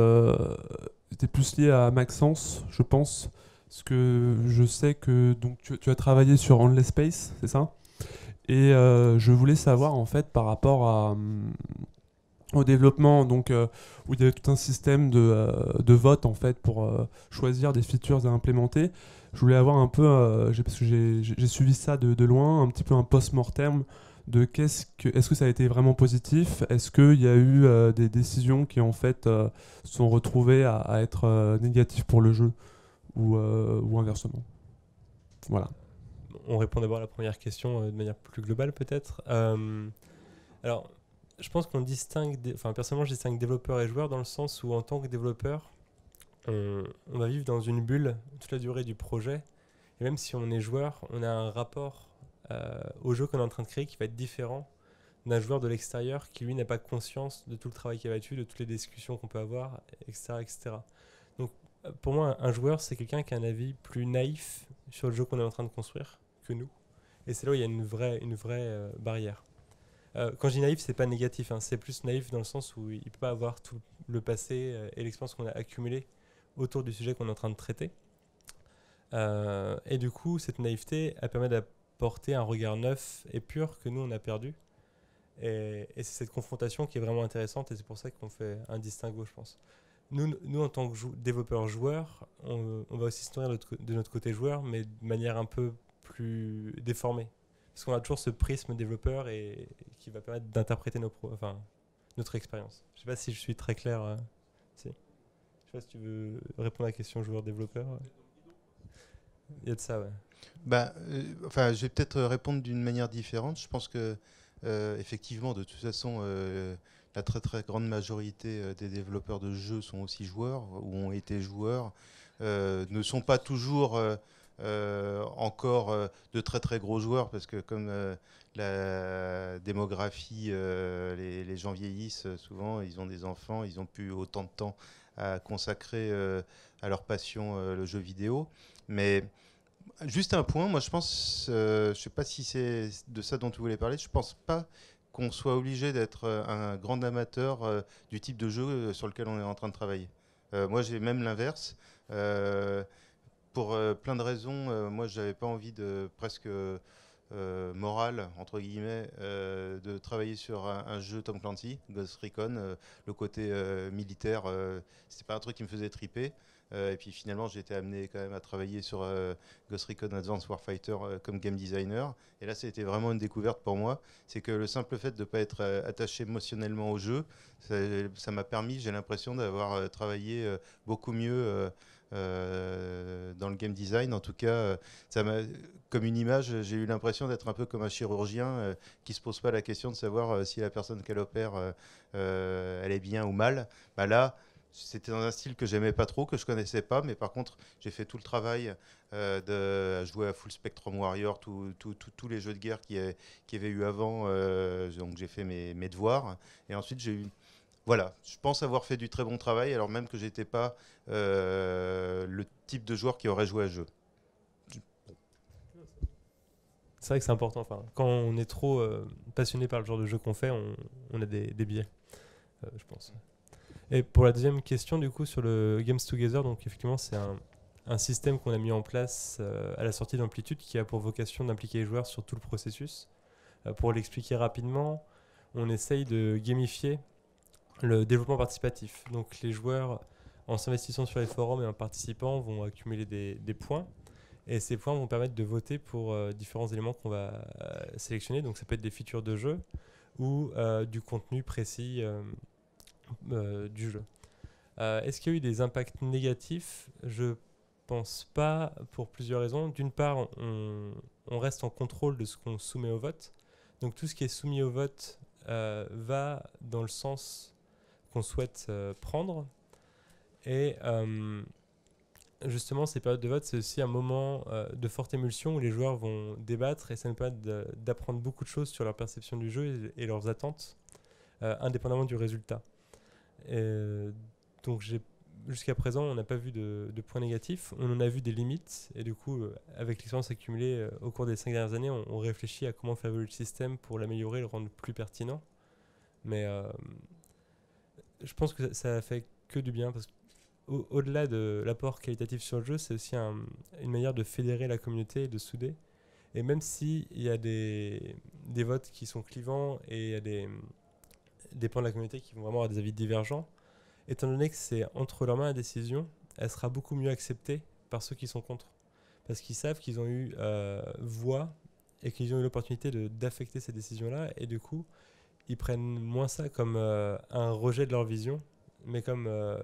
C'était plus lié à Maxence, je pense. Parce que je sais que donc, tu, as travaillé sur Endless Space, c'est ça? Et je voulais savoir en fait par rapport à, au développement, donc où il y avait tout un système de, de vote en fait pour choisir des features à implémenter. Je voulais avoir un peu, euh, parce que j'ai suivi ça de, loin, un petit peu un post-mortem de qu'est-ce que, est-ce que ça a été vraiment positif? Est-ce qu'il y a eu euh, des décisions qui en fait euh, sont retrouvées à, être euh, négatives pour le jeu ou, ou inversement? Voilà. On répond d'abord à la première question de manière plus globale peut-être. Alors, je pense qu'on distingue, enfin personnellement je distingue développeur et joueur dans le sens où en tant que développeur, on, on va vivre dans une bulle toute la durée du projet. Et même si on est joueur, on a un rapport euh, au jeu qu'on est en train de créer qui va être différent d'un joueur de l'extérieur qui lui n'a pas conscience de tout le travail qu'il y a dessus, de toutes les discussions qu'on peut avoir, etc. etc. Donc euh, pour moi, un joueur, c'est quelqu'un qui a un avis plus naïf sur le jeu qu'on est en train de construire que nous. Et c'est là où il y a une vraie, une vraie euh, barrière. Euh, quand je dis naïf, c'est pas négatif, hein, c'est plus naïf dans le sens où il peut pas avoir tout le passé euh, et l'expérience qu'on a accumulée autour du sujet qu'on est en train de traiter. Euh, et du coup, cette naïveté, elle permet d'apporter un regard neuf et pur que nous, on a perdu. Et, c'est cette confrontation qui est vraiment intéressante et c'est pour ça qu'on fait un distinguo, je pense. Nous, nous en tant que développeurs joueurs, on, va aussi se nourrir de notre, côté joueur, mais de manière un peu plus déformée. Parce qu'on a toujours ce prisme développeur et, qui va permettre d'interpréter notre expérience. Je sais pas si je suis très clair. euh. Sais pas si tu veux répondre à la question joueur-développeur. Il y a de ça, ouais. Bah, euh, enfin, je vais peut-être répondre d'une manière différente. Je pense que, euh, effectivement, de toute façon, euh, la très très grande majorité des développeurs de jeux sont aussi joueurs ou ont été joueurs, ne sont pas toujours encore de très très gros joueurs parce que comme la démographie, les, gens vieillissent souvent, ils ont des enfants, ils n'ont plus autant de temps à consacrer euh, à leur passion, euh, le jeu vidéo. Mais juste un point, moi je pense, euh, je ne sais pas si c'est de ça dont tu voulais parler, je pense pas qu'on soit obligé d'être un grand amateur du type de jeu sur lequel on est en train de travailler. Moi j'ai même l'inverse. Pour plein de raisons, euh, moi j'avais pas envie de presque euh, morale entre guillemets euh, de travailler sur un, jeu Tom Clancy, Ghost Recon. euh, le côté militaire, c'était pas un truc qui me faisait triper. Et puis finalement, j'ai été amené quand même à travailler sur Ghost Recon Advanced Warfighter comme game designer. Et là, c'était vraiment une découverte pour moi. C'est que le simple fait de ne pas être attaché émotionnellement au jeu, ça m'a permis, j'ai l'impression, d'avoir travaillé beaucoup mieux euh, dans le game design. En tout cas, euh, ça comme une image, j'ai eu l'impression d'être un peu comme un chirurgien euh, qui se pose pas la question de savoir euh, si la personne qu'elle opère, elle est bien ou mal. Bah là, c'était dans un style que j'aimais pas trop, que je connaissais pas, mais par contre, j'ai fait tout le travail euh, de jouer à Full Spectrum Warrior, tous les jeux de guerre qui, qu'il y avait eu avant. donc j'ai fait mes, mes devoirs. Et ensuite, j'ai eu. Voilà, je pense avoir fait du très bon travail, alors même que j'étais pas euh, le type de joueur qui aurait joué à jeu. C'est vrai que c'est important. Enfin, quand on est trop euh, passionné par le genre de jeu qu'on fait, on, a des, biais, euh, je pense. Et pour la deuxième question, du coup, sur le Games Together, donc effectivement, c'est un, un système qu'on a mis en place à la sortie d'Amplitude qui a pour vocation d'impliquer les joueurs sur tout le processus. Pour l'expliquer rapidement, on essaye de gamifier le développement participatif. Donc les joueurs, en s'investissant sur les forums et en participant, vont accumuler des, points. Et ces points vont permettre de voter pour euh, différents éléments qu'on va euh, sélectionner. Donc ça peut être des features de jeu ou euh, du contenu précis du jeu. Est-ce qu'il y a eu des impacts négatifs? Je pense pas pour plusieurs raisons. D'une part, on, reste en contrôle de ce qu'on soumet au vote. Donc tout ce qui est soumis au vote va dans le sens qu'on souhaite euh, prendre. Et euh, justement, ces périodes de vote, c'est aussi un moment euh, de forte émulsion où les joueurs vont débattre et ça nous permet d'apprendre beaucoup de choses sur leur perception du jeu et, et leurs attentes, indépendamment du résultat. Et, donc, jusqu'à présent, on n'a pas vu de, de points négatifs. On en a vu des limites et du coup, avec l'expérience accumulée au cours des cinq dernières années, on, réfléchit à comment faire évoluer le système pour l'améliorer, le rendre plus pertinent. Mais je pense que ça, ça fait que du bien parce que au- au-delà de l'apport qualitatif sur le jeu, c'est aussi un- une manière de fédérer la communauté et de souder. Et même s'il y a des, des votes qui sont clivants et il y a des, des pans de la communauté qui vont vraiment avoir des avis divergents, étant donné que c'est entre leurs mains la décision, elle sera beaucoup mieux acceptée par ceux qui sont contre. Parce qu'ils savent qu'ils ont eu euh, voix et qu'ils ont eu l'opportunité d'affecter ces décisions-là. Et du coup, ils prennent moins ça comme euh, un rejet de leur vision, mais comme euh,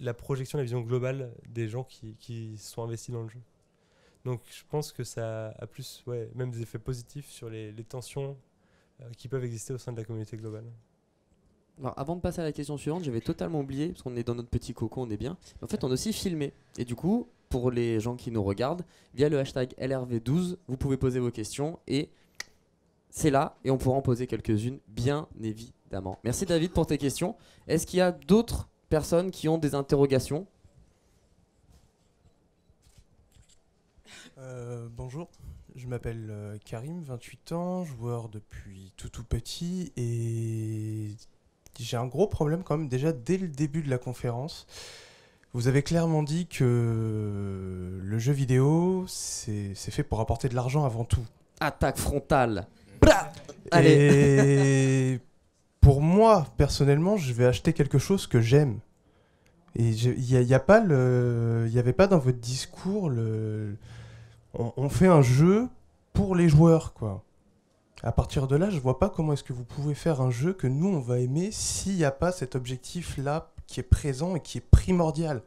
la projection, la vision globale des gens qui, sont investis dans le jeu. Donc je pense que ça a plus, ouais, même des effets positifs sur les, tensions euh, qui peuvent exister au sein de la communauté globale. Alors, avant de passer à la question suivante, j'avais totalement oublié, parce qu'on est dans notre petit cocon, on est bien. En fait, on a aussi filmé. Et du coup, pour les gens qui nous regardent, via le hashtag LRV12, vous pouvez poser vos questions et c'est là, et on pourra en poser quelques-unes, bien évidemment. Merci David pour tes questions. Est-ce qu'il y a d'autres personnes qui ont des interrogations? Euh, bonjour, je m'appelle euh, Karim, 28 ans, joueur depuis tout tout petit et j'ai un gros problème quand même déjà dès le début de la conférence. Vous avez clairement dit que le jeu vidéo c'est c'est fait pour apporter de l'argent avant tout. Attaque frontale. Allez. Pour moi, personnellement, je vais acheter quelque chose que j'aime. Et il n'y a, pas il y avait pas dans votre discours le, on, on fait un jeu pour les joueurs, quoi. À partir de là, je vois pas comment est-ce que vous pouvez faire un jeu que nous on va aimer s'il n'y a pas cet objectif là qui est présent et qui est primordial.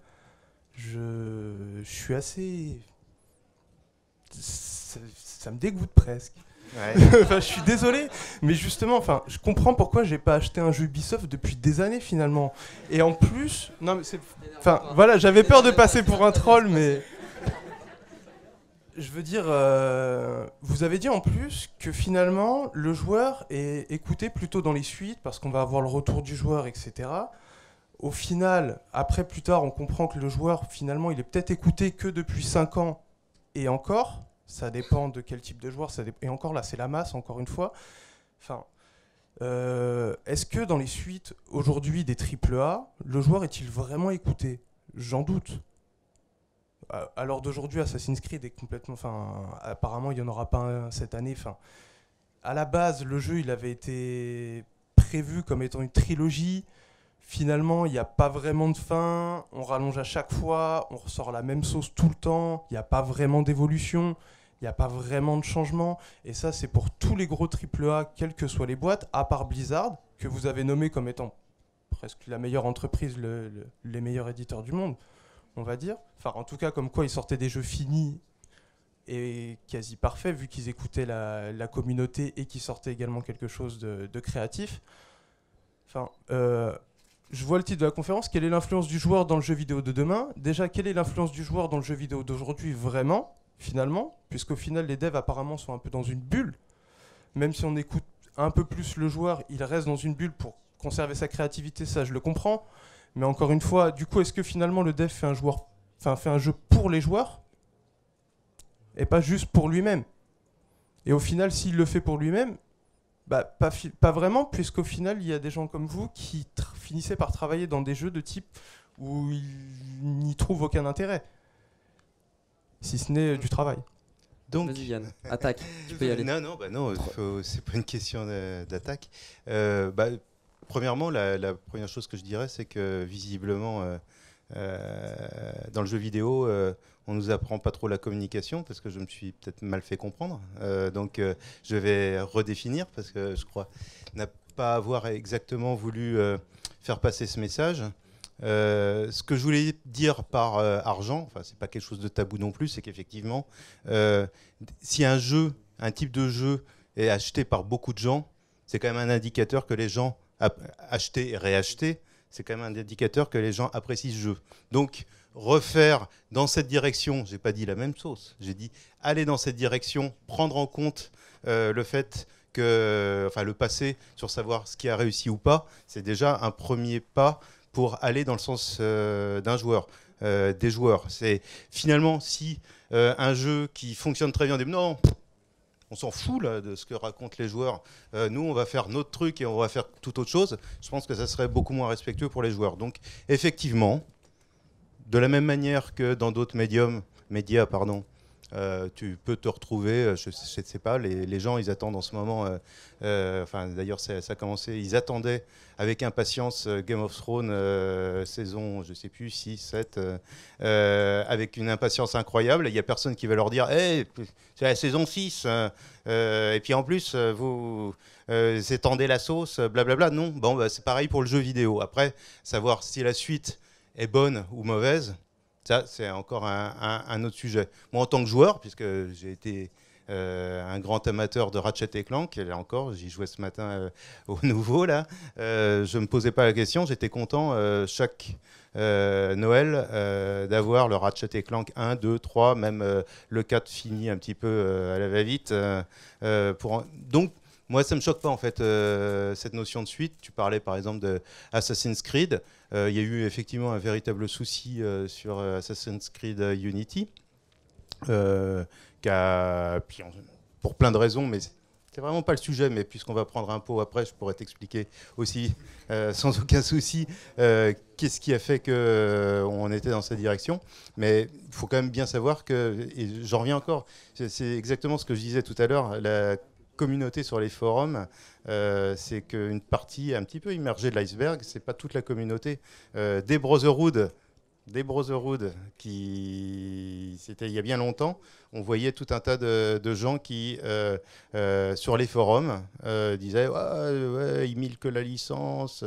Je, suis assez, ça me dégoûte presque. Ouais. [LAUGHS] enfin, je suis désolé, mais justement, enfin, je comprends pourquoi j'ai pas acheté un jeu Ubisoft depuis des années finalement. Et en plus, non mais c'est, enfin, voilà, j'avais peur de passer pour un troll, mais je veux dire, euh, vous avez dit en plus que finalement le joueur est écouté plutôt dans les suites parce qu'on va avoir le retour du joueur, etc. Au final, après plus tard, on comprend que le joueur finalement il est peut-être écouté que depuis 5 ans et encore. Ça dépend de quel type de joueur. Et encore là, c'est la masse, encore une fois. Enfin, euh, est-ce que dans les suites aujourd'hui des AAA, le joueur est-il vraiment écouté? J'en doute. L'heure d'aujourd'hui, Assassin's Creed est complètement. Enfin, apparemment, il n'y en aura pas cette année. Enfin, à la base, le jeu, il avait été prévu comme étant une trilogie. Finalement, il n'y a pas vraiment de fin. On rallonge à chaque fois. On ressort la même sauce tout le temps. Il n'y a pas vraiment d'évolution. Il n'y a pas vraiment de changement. Et ça, c'est pour tous les gros AAA, quelles que soient les boîtes, à part Blizzard, que vous avez nommé comme étant presque la meilleure entreprise, le- le- les meilleurs éditeurs du monde, on va dire. Enfin, en tout cas, comme quoi ils sortaient des jeux finis et quasi parfaits, vu qu'ils écoutaient la, communauté et qu'ils sortaient également quelque chose de, créatif. Euh, je vois le titre de la conférence. Quelle est l'influence du joueur dans le jeu vidéo de demain? Déjà, quelle est l'influence du joueur dans le jeu vidéo d'aujourd'hui vraiment, finalement Puisqu'au final, les devs apparemment sont un peu dans une bulle. Même si on écoute un peu plus le joueur, il reste dans une bulle pour conserver sa créativité, ça je le comprends. Mais encore une fois, du coup, est-ce que finalement le dev fait un, joueur, fait un jeu pour les joueurs et pas juste pour lui-même? Et au final, s'il le fait pour lui-même, bah, pas, pas vraiment, puisqu'au final, il y a des gens comme vous qui finissaient par travailler dans des jeux de type où ils n'y trouvent aucun intérêt, si ce n'est euh, du travail. Donc, Vas-y Yann, attaque. Tu peux y aller. Non, non, bah non, c'est pas une question d'attaque. Euh, bah, premièrement, la, la première chose que je dirais, c'est que visiblement, euh, euh, dans le jeu vidéo, euh, on nous apprend pas trop la communication parce que je me suis peut-être mal fait comprendre. Euh, donc, euh, je vais redéfinir parce que je crois n'a pas avoir exactement voulu euh, faire passer ce message. Euh, ce que je voulais dire par euh, argent, enfin c'est pas quelque chose de tabou non plus, c'est qu'effectivement, euh, si un jeu, un type de jeu est acheté par beaucoup de gens, c'est quand même un indicateur que les gens achetés et réachetés, c'est quand même un indicateur que les gens apprécient ce jeu. Donc refaire dans cette direction, j'ai pas dit la même sauce, j'ai dit aller dans cette direction, prendre en compte le fait que, enfin le passé sur savoir ce qui a réussi ou pas, c'est déjà un premier pas pour aller dans le sens euh, d'un joueur, euh, des joueurs. C'est finalement si euh, un jeu qui fonctionne très bien, dit non, on s'en fout là, de ce que racontent les joueurs. Nous, on va faire notre truc et on va faire tout autre chose. Je pense que ça serait beaucoup moins respectueux pour les joueurs. Donc, effectivement, de la même manière que dans d'autres médiums, médias, pardon, euh, tu peux te retrouver, euh, je ne sais pas, les, gens, ils attendent en ce moment, euh, enfin d'ailleurs ça, a commencé, ils attendaient avec impatience Game of Thrones saison, je sais plus, 6, 7, euh, euh, avec une impatience incroyable. Il n'y a personne qui va leur dire, hey, c'est la saison 6, euh, euh, et puis en plus, vous étendez la sauce, blablabla. Non, bon, bah, c'est pareil pour le jeu vidéo. Après, savoir si la suite est bonne ou mauvaise, ça, c'est encore un, autre sujet. Moi, en tant que joueur, puisque j'ai été euh, un grand amateur de Ratchet et Clank, là encore, j'y jouais ce matin euh, [LAUGHS] au nouveau, là, euh, je ne me posais pas la question, j'étais content chaque Noël d'avoir le Ratchet et Clank 1, 2, 3, même le 4 fini un petit peu à la va-vite. Donc, moi, ça me choque pas en fait euh, cette notion de suite. Tu parlais par exemple de Assassin's Creed. Euh, Il y a eu effectivement un véritable souci euh, sur Assassin's Creed Unity, pour plein de raisons, mais c'est- vraiment pas le sujet. Mais puisqu'on va prendre un pot après, je pourrais t'expliquer aussi sans aucun souci qu'est-ce qui a fait que on était dans cette direction. Mais il faut quand même bien savoir que, et j'en reviens encore, c'est exactement ce que je disais tout à l'heure, communauté sur les forums, euh, c'est qu'une partie un petit peu immergée de l'iceberg, c'est pas toute la communauté. Euh, des Brotherhood, des Brotherhood qui, c'était il y a bien longtemps, on voyait tout un tas de, gens qui, euh, euh, sur les forums, disaient ouais, ouais, ils milquent la licence,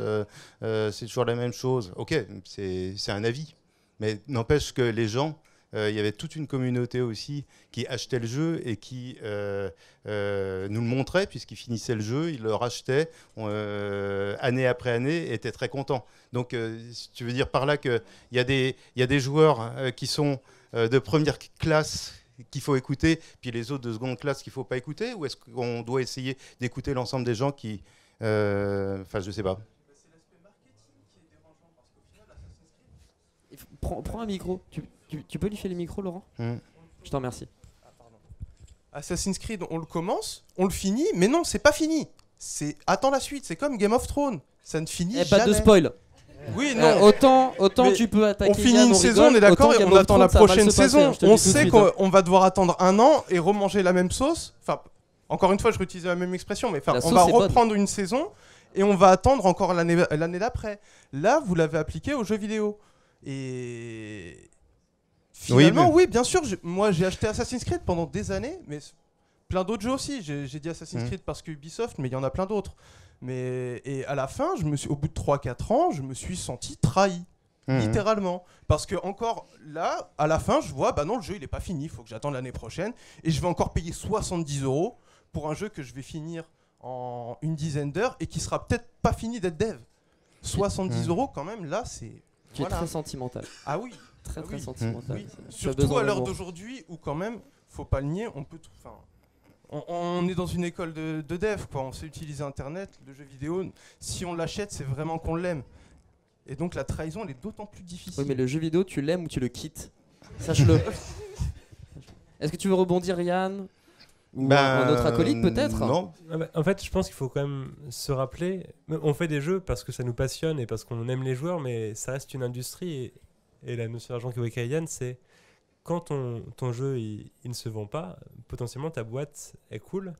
c'est toujours la même chose. Ok, c'est un avis, mais n'empêche que les gens il y avait toute une communauté aussi qui achetait le jeu et qui euh, euh, nous le montrait puisqu'ils finissaient le jeu, ils le rachetaient euh, année après année et étaient très contents. Donc euh, tu veux dire par là qu'il y, a des- il y a des joueurs euh, qui sont euh, de première classe qu'il faut écouter, puis les autres de seconde classe qu'il faut pas écouter, ou est-ce qu'on doit essayer d'écouter l'ensemble des gens qui, euh, enfin, je sais pas. Il faut- Prends, prends un micro. Tu, tu- tu peux lui filer le micro, Laurent Hmm. Je t'en remercie. Assassin's Creed, on le commence, on le finit, mais non, c'est pas fini. C'est attends la suite, c'est comme Game of Thrones, ça ne finit Eh, jamais. pas de spoil. Oui, Euh, non. autant autant Mais tu peux attaquer. on finit une saison, rigole, on est d'accord, et on attend la Thrones, prochaine passer, saison. on sait suite, hein. qu'on va devoir attendre un an et remanger la même sauce. Enfin, encore une fois, je réutilise la même expression, mais enfin, on va bonne. reprendre une saison et on va attendre encore l'année l'année d'après. Là, vous l'avez appliqué aux jeux vidéo. Et finalement, mais- oui, bien sûr, je- moi j'ai acheté Assassin's Creed pendant des années, mais plein d'autres jeux aussi. J'ai dit Assassin's Mhm. Creed parce que Ubisoft, mais il y en a plein d'autres. Mais et à la fin, je me suis, au bout de 3-4 ans, je me suis senti trahi Mhm. littéralement. Parce que encore là, à la fin, je vois, bah non, le jeu il est pas fini, il faut que j'attende l'année prochaine. Et je vais encore payer 70 euros pour un jeu que je vais finir en une dizaine d'heures et qui sera peut-être pas fini d'être dev. 70 Mhm. euros quand même, là c'est... Qui est Voilà. très sentimental. Ah oui, Très Ah très oui. sentimental. oui. Surtout à l'heure d'aujourd'hui où quand même, faut pas le nier, on peut... tout- Enfin, on, on est dans une école de, de dev, quoi. on sait utiliser Internet, le jeu vidéo. Si on l'achète, c'est vraiment qu'on l'aime. Et donc la trahison, elle est d'autant plus difficile. Oui, mais le jeu vidéo, tu l'aimes ou tu le quittes? Sache-le. [LAUGHS] Est-ce que tu veux rebondir, Yann? Ou Ben, un autre acolyte, peut-être? Non. Ah bah, En fait, je pense qu'il faut quand même se rappeler. On fait des jeux parce que ça nous passionne et parce qu'on aime les joueurs, mais ça reste une industrie. Et, et la notion d'argent qu'évoquait Yann, c'est quand ton, ton jeu il, ne se vend pas, potentiellement ta boîte est cool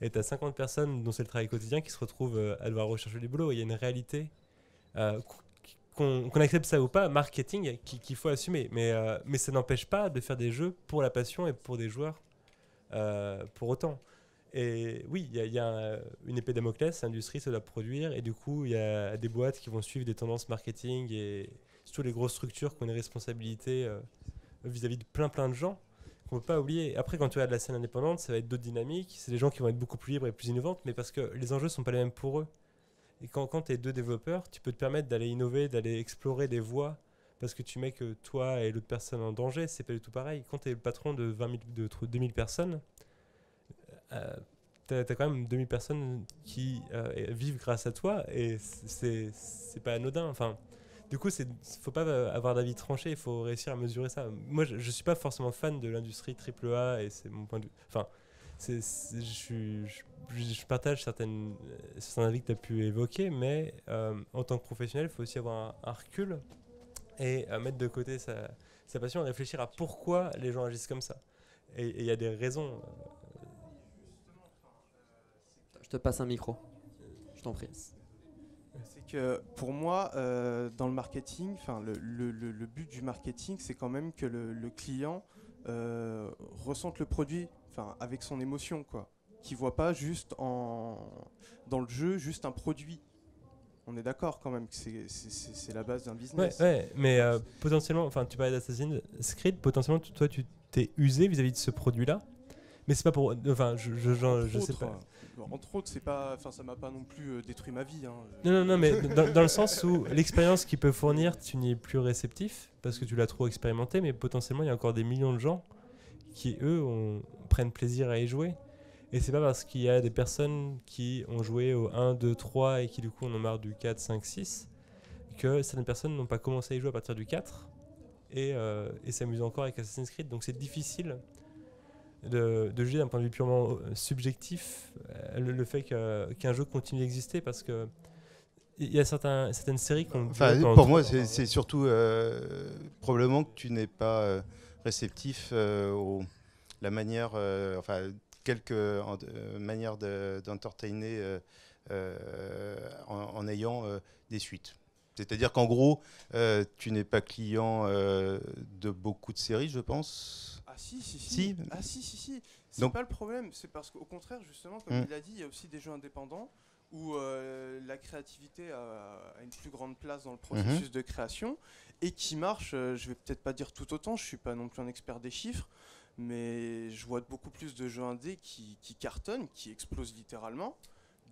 et tu as 50 personnes dont c'est le travail quotidien qui se retrouvent euh, à devoir rechercher du boulot. Il y a une réalité, euh, qu'on accepte ça ou pas, marketing qui- qu'il faut assumer. Mais, euh, mais ça n'empêche pas de faire des jeux pour la passion et pour des joueurs pour autant. Et oui, il y a, une épée Damoclès, l'industrie se doit produire, et du coup, il y a des boîtes qui vont suivre des tendances marketing et surtout les grosses structures qui ont une responsabilité euh, vis-à-vis de plein plein de gens qu'on ne peut pas oublier. Après, quand tu as de la scène indépendante, ça va être d'autres dynamiques, c'est des gens qui vont être beaucoup plus libres et plus innovantes, mais parce que les enjeux sont pas les mêmes pour eux. Et quand, quand tu es deux développeurs, tu peux te permettre d'aller innover, d'aller explorer des voies, parce que tu mets que toi et l'autre personne en danger, c'est pas du tout pareil. Quand tu es le patron de, 20 000, de tr- 2000 personnes, euh, t'as as quand même 2000 personnes qui euh, vivent grâce à toi et c'est pas anodin. Enfin, du coup, c'est faut pas avoir d'avis tranché, il faut réussir à mesurer ça. Moi, je, je suis pas forcément fan de l'industrie AAA et c'est mon point de vue. Enfin, je, partage certaines, certains avis que tu as pu évoquer, mais euh, en tant que professionnel, il faut aussi avoir un, recul et euh, mettre de côté sa, passion réfléchir à pourquoi les gens agissent comme ça. Et et il y a des raisons. euh, Je te passe un micro. Je t'en prie. C'est que pour moi, euh, dans le marketing, le, but du marketing, c'est quand même que le, client euh, ressente le produit, avec son émotion, quoi. Qu'il voit pas juste en dans le jeu juste un produit. On est d'accord quand même que c'est- la base d'un business. ouais, mais euh, potentiellement, enfin, tu parlais d'Assassin's Creed, potentiellement, toi, tu t'es usé vis-à-vis de ce produit-là? Mais c'est pas pour. Enfin, je, je, je, sais autres, pas. euh, entre autres, c'est pas, enfin ça m'a pas non plus euh, détruit ma vie. hein. Non, non, non, mais dans, dans le sens où l'expérience qu'il peut fournir, tu n'y es plus réceptif parce que tu l'as trop expérimenté, mais potentiellement, il y a encore des millions de gens qui, eux, ont- prennent plaisir à y jouer. Et c'est pas parce qu'il y a des personnes qui ont joué au 1, 2, 3 et qui, du coup, en ont marre du 4, 5, 6 que certaines personnes n'ont pas commencé à y jouer à partir du 4 et, euh, et s'amusent encore avec Assassin's Creed. Donc c'est difficile de, de juger d'un point de vue purement euh, subjectif euh, le, le fait qu'un jeu continue d'exister parce que il y a certains, certaines séries qu'on Enfin, pour moi, c'est surtout euh, probablement que tu n'es pas euh, réceptif euh, au la manière, enfin quelques manières de- d'entertainer en, en ayant des suites. C'est-à-dire qu'en gros, tu n'es pas client de beaucoup de séries, je pense. Ah si, si, si. Si. Ah si, si, si. C'est Donc- pas le problème. C'est parce qu'au contraire, justement, comme Mm. il a dit, il y a aussi des jeux indépendants où euh, la créativité a, a une plus grande place dans le processus de création et qui marchent, euh, je vais peut-être pas dire tout autant, je suis pas non plus un expert des chiffres, mais je vois beaucoup plus de jeux indés qui, qui cartonnent, qui explosent littéralement,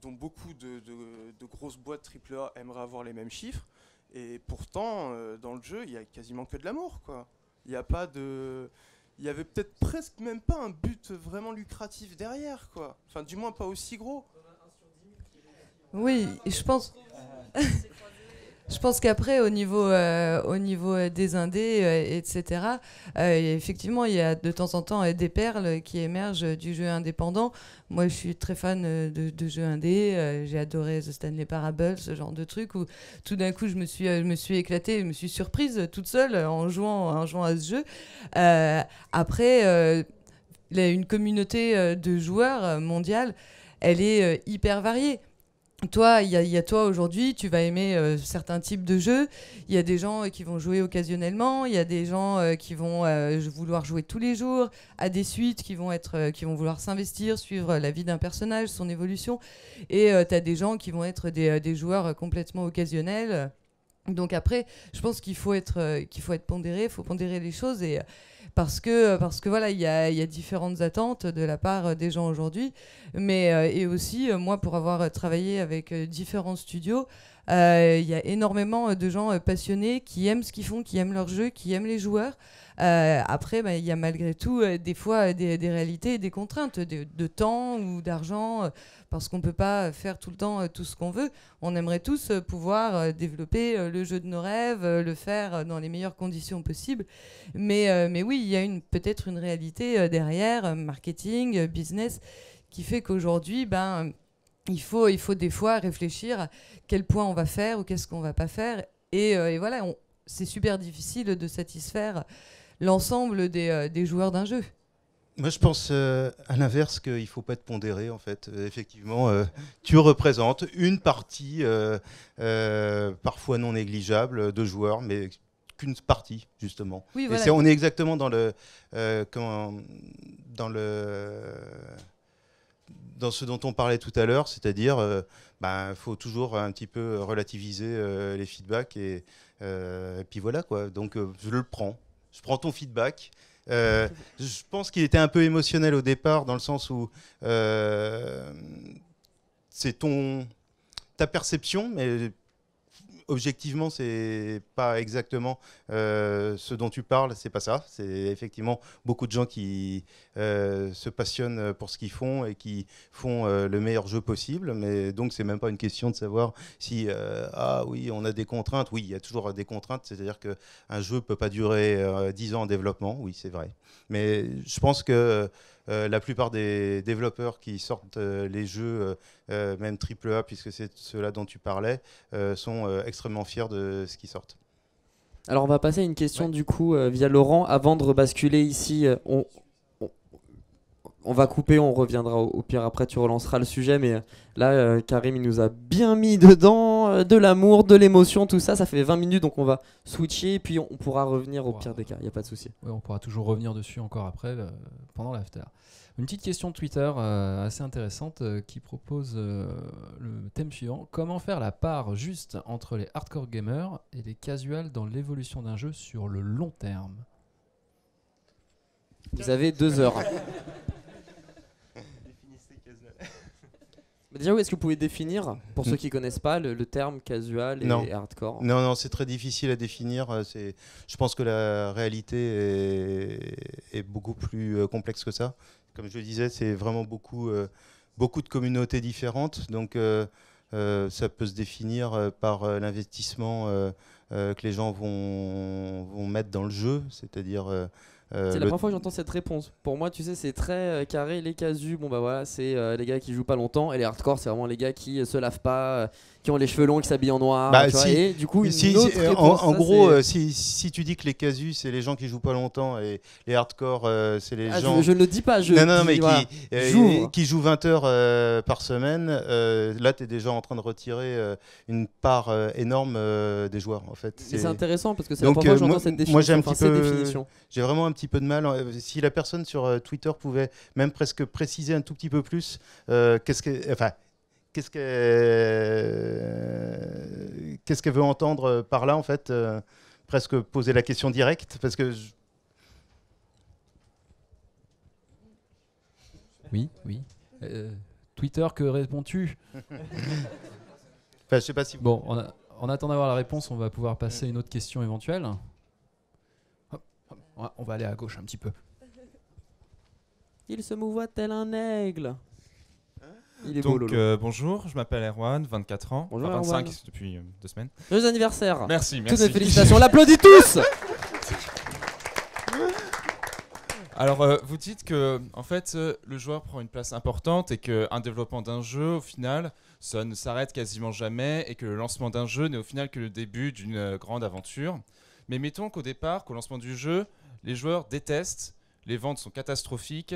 dont beaucoup de, de- de grosses boîtes AAA aimeraient avoir les mêmes chiffres. Et pourtant, euh, dans le jeu, il y a quasiment que de l'amour, quoi. Il n'y a pas de il y avait peut-être presque même pas un but vraiment lucratif derrière, quoi. Enfin, du moins pas aussi gros. Oui, je pense. [LAUGHS] Je pense qu'après, au niveau, euh, euh, des indés, euh, etc., euh, effectivement, il y a de temps en temps des perles qui émergent du jeu indépendant. Moi, je suis très fan de, de jeux indés. J'ai adoré The Stanley Parable, ce genre de truc où tout d'un coup, je me suis, éclatée, je me suis surprise toute seule en jouant, à ce jeu. Après, une communauté de joueurs mondiale, elle est hyper variée. Toi, il y, a- toi aujourd'hui, tu vas aimer euh, certains types de jeux. Il y a des gens euh, qui vont jouer occasionnellement, il y a des gens euh, qui vont vouloir jouer tous les jours, à des suites qui vont être, qui vont vouloir s'investir, suivre la vie d'un personnage, son évolution. Et tu as des gens qui vont être des, des joueurs complètement occasionnels. Donc après, je pense qu'il faut être, faut être pondéré, il faut pondérer les choses et parce que parce que voilà, il y a, y a différentes attentes de la part euh, des gens aujourd'hui, mais euh, et aussi euh, moi pour avoir euh, travaillé avec euh, différents studios, euh, il y a énormément euh, de gens euh, passionnés qui aiment ce qu'ils font, qui aiment leur jeu, qui aiment les joueurs. Euh, après, bah, il y a malgré tout euh, des fois euh, des, réalités des contraintes de, temps ou d'argent, euh, parce qu'on ne peut pas faire tout le temps euh, tout ce qu'on veut. On aimerait tous euh, pouvoir euh, développer euh, le jeu de nos rêves, euh, le faire euh, dans les meilleures conditions possibles. Mais, euh, mais oui, il y a peut-être une réalité euh, derrière, euh, marketing, euh, business, qui fait qu'aujourd'hui, ben, il, faut, il faut des fois réfléchir à quel point on va faire ou qu'est-ce qu'on va pas faire. Et, voilà, c'est super difficile de satisfaire l'ensemble des, des joueurs d'un jeu. Moi, je pense à l'inverse qu'il ne faut pas être pondéré, en fait. Effectivement, tu représentes une partie, parfois non négligeable, de joueurs, mais qu'une partie, justement. Oui, Et on est exactement dans le, euh, dans le, dans ce dont on parlait tout à l'heure, c'est-à-dire, il ben, faut toujours un petit peu relativiser euh, les feedbacks et, euh, et puis voilà quoi. Donc euh, je le prends, je prends ton feedback. Euh, je pense qu'il était un peu émotionnel au départ dans le sens où euh, c'est ton ta perception, mais objectivement, c'est pas exactement euh, ce dont tu parles, c'est pas ça. C'est effectivement beaucoup de gens qui euh, se passionnent pour ce qu'ils font et qui font euh, le meilleur jeu possible. Mais donc, c'est même pas une question de savoir si euh, ah oui, on a des contraintes. Oui, il y a toujours des contraintes. C'est-à-dire que un jeu peut pas durer euh, 10 ans en développement. Oui, c'est vrai. Mais je pense que euh, la plupart des développeurs qui sortent euh, les jeux, euh, euh, même AAA, puisque c'est ceux-là dont tu parlais, euh, sont euh, extrêmement fiers de ce qu'ils sortent. Alors on va passer à une question du coup euh, via Laurent avant de rebasculer ici. on, on, va couper, on reviendra au, au pire après tu relanceras le sujet, mais euh, là euh, Karim il nous a bien mis dedans euh, de l'amour, de l'émotion, tout ça. Ça fait 20 minutes donc on va switcher et puis on, on pourra revenir au Wow. pire des cas. Il y a pas de souci. Ouais, on pourra toujours revenir dessus encore après, euh, pendant l'after. Une petite question de Twitter euh, assez intéressante euh, qui propose euh, le thème suivant. Comment faire la part juste entre les hardcore gamers et les casuals dans l'évolution d'un jeu sur le long terme? Vous avez deux heures. [LAUGHS] Bah, Déjà, où est-ce que vous pouvez définir, pour ceux qui connaissent pas, le, le terme casual et Non. hardcore? Non, non, c'est très difficile à définir. euh, C'est, je pense que la réalité est, est beaucoup plus euh, complexe que ça. Comme je le disais, c'est vraiment beaucoup, euh, beaucoup de communautés différentes. Donc, euh, euh, ça peut se définir par l'investissement que les gens vont, vont mettre dans le jeu, c'est-à-dire. Euh, C'est la première fois que j'entends cette réponse. Pour moi, tu sais, c'est très euh, carré. Les casus, bon bah voilà, c'est euh, les gars qui jouent pas longtemps. Et les hardcore, c'est vraiment les gars qui se lavent pas, qui ont les cheveux longs, qui s'habillent en noir. Bah, tu vois, si- et du coup, une Si- autre si- réponse, en, en ça, gros, euh, si, si tu dis que les casus, c'est les gens qui jouent pas longtemps et les hardcore, euh, c'est les Ah, gens. je, je ne le dis pas. Je non, non, dis, mais voilà. qui, euh, J'ouvre. qui jouent 20 heures euh, par semaine, là, tu es déjà en train de retirer une part énorme des joueurs, en fait. C'est intéressant parce que c'est la première fois que j'entends moi- définition. j'ai un enfin, petit ces peu- définitions. J'ai vraiment un petit peu de mal. Si la personne sur Twitter pouvait même presque préciser un tout petit peu plus, qu'est-ce que, enfin, qu'est-ce qu'elle, qu'est-ce qu'elle veut entendre euh, par là, en fait, euh, presque poser la question directe, parce que je- Oui, oui. Euh, Twitter, que réponds-tu? Enfin, je sais pas si. Bon, en, a- en attendant d'avoir la réponse, on va pouvoir passer à une autre question éventuelle. Hop, hop, on va- on va aller à gauche un petit peu. Il se mouvoie tel un aigle. Il est beau, Donc euh, bonjour, je m'appelle Erwan, 24 ans, Bonjour, enfin 25 Erwan. depuis euh, deux semaines. Joyeux anniversaire. Merci, Toutes merci. mes félicitations. On l'applaudit tous. [LAUGHS] Alors, euh, vous dites que en fait, euh, le joueur prend une place importante et qu'un développement d'un jeu, au final, ça ne s'arrête quasiment jamais et que le lancement d'un jeu n'est au final que le début d'une grande aventure. Mais mettons qu'au départ, qu'au lancement du jeu, les joueurs détestent, les ventes sont catastrophiques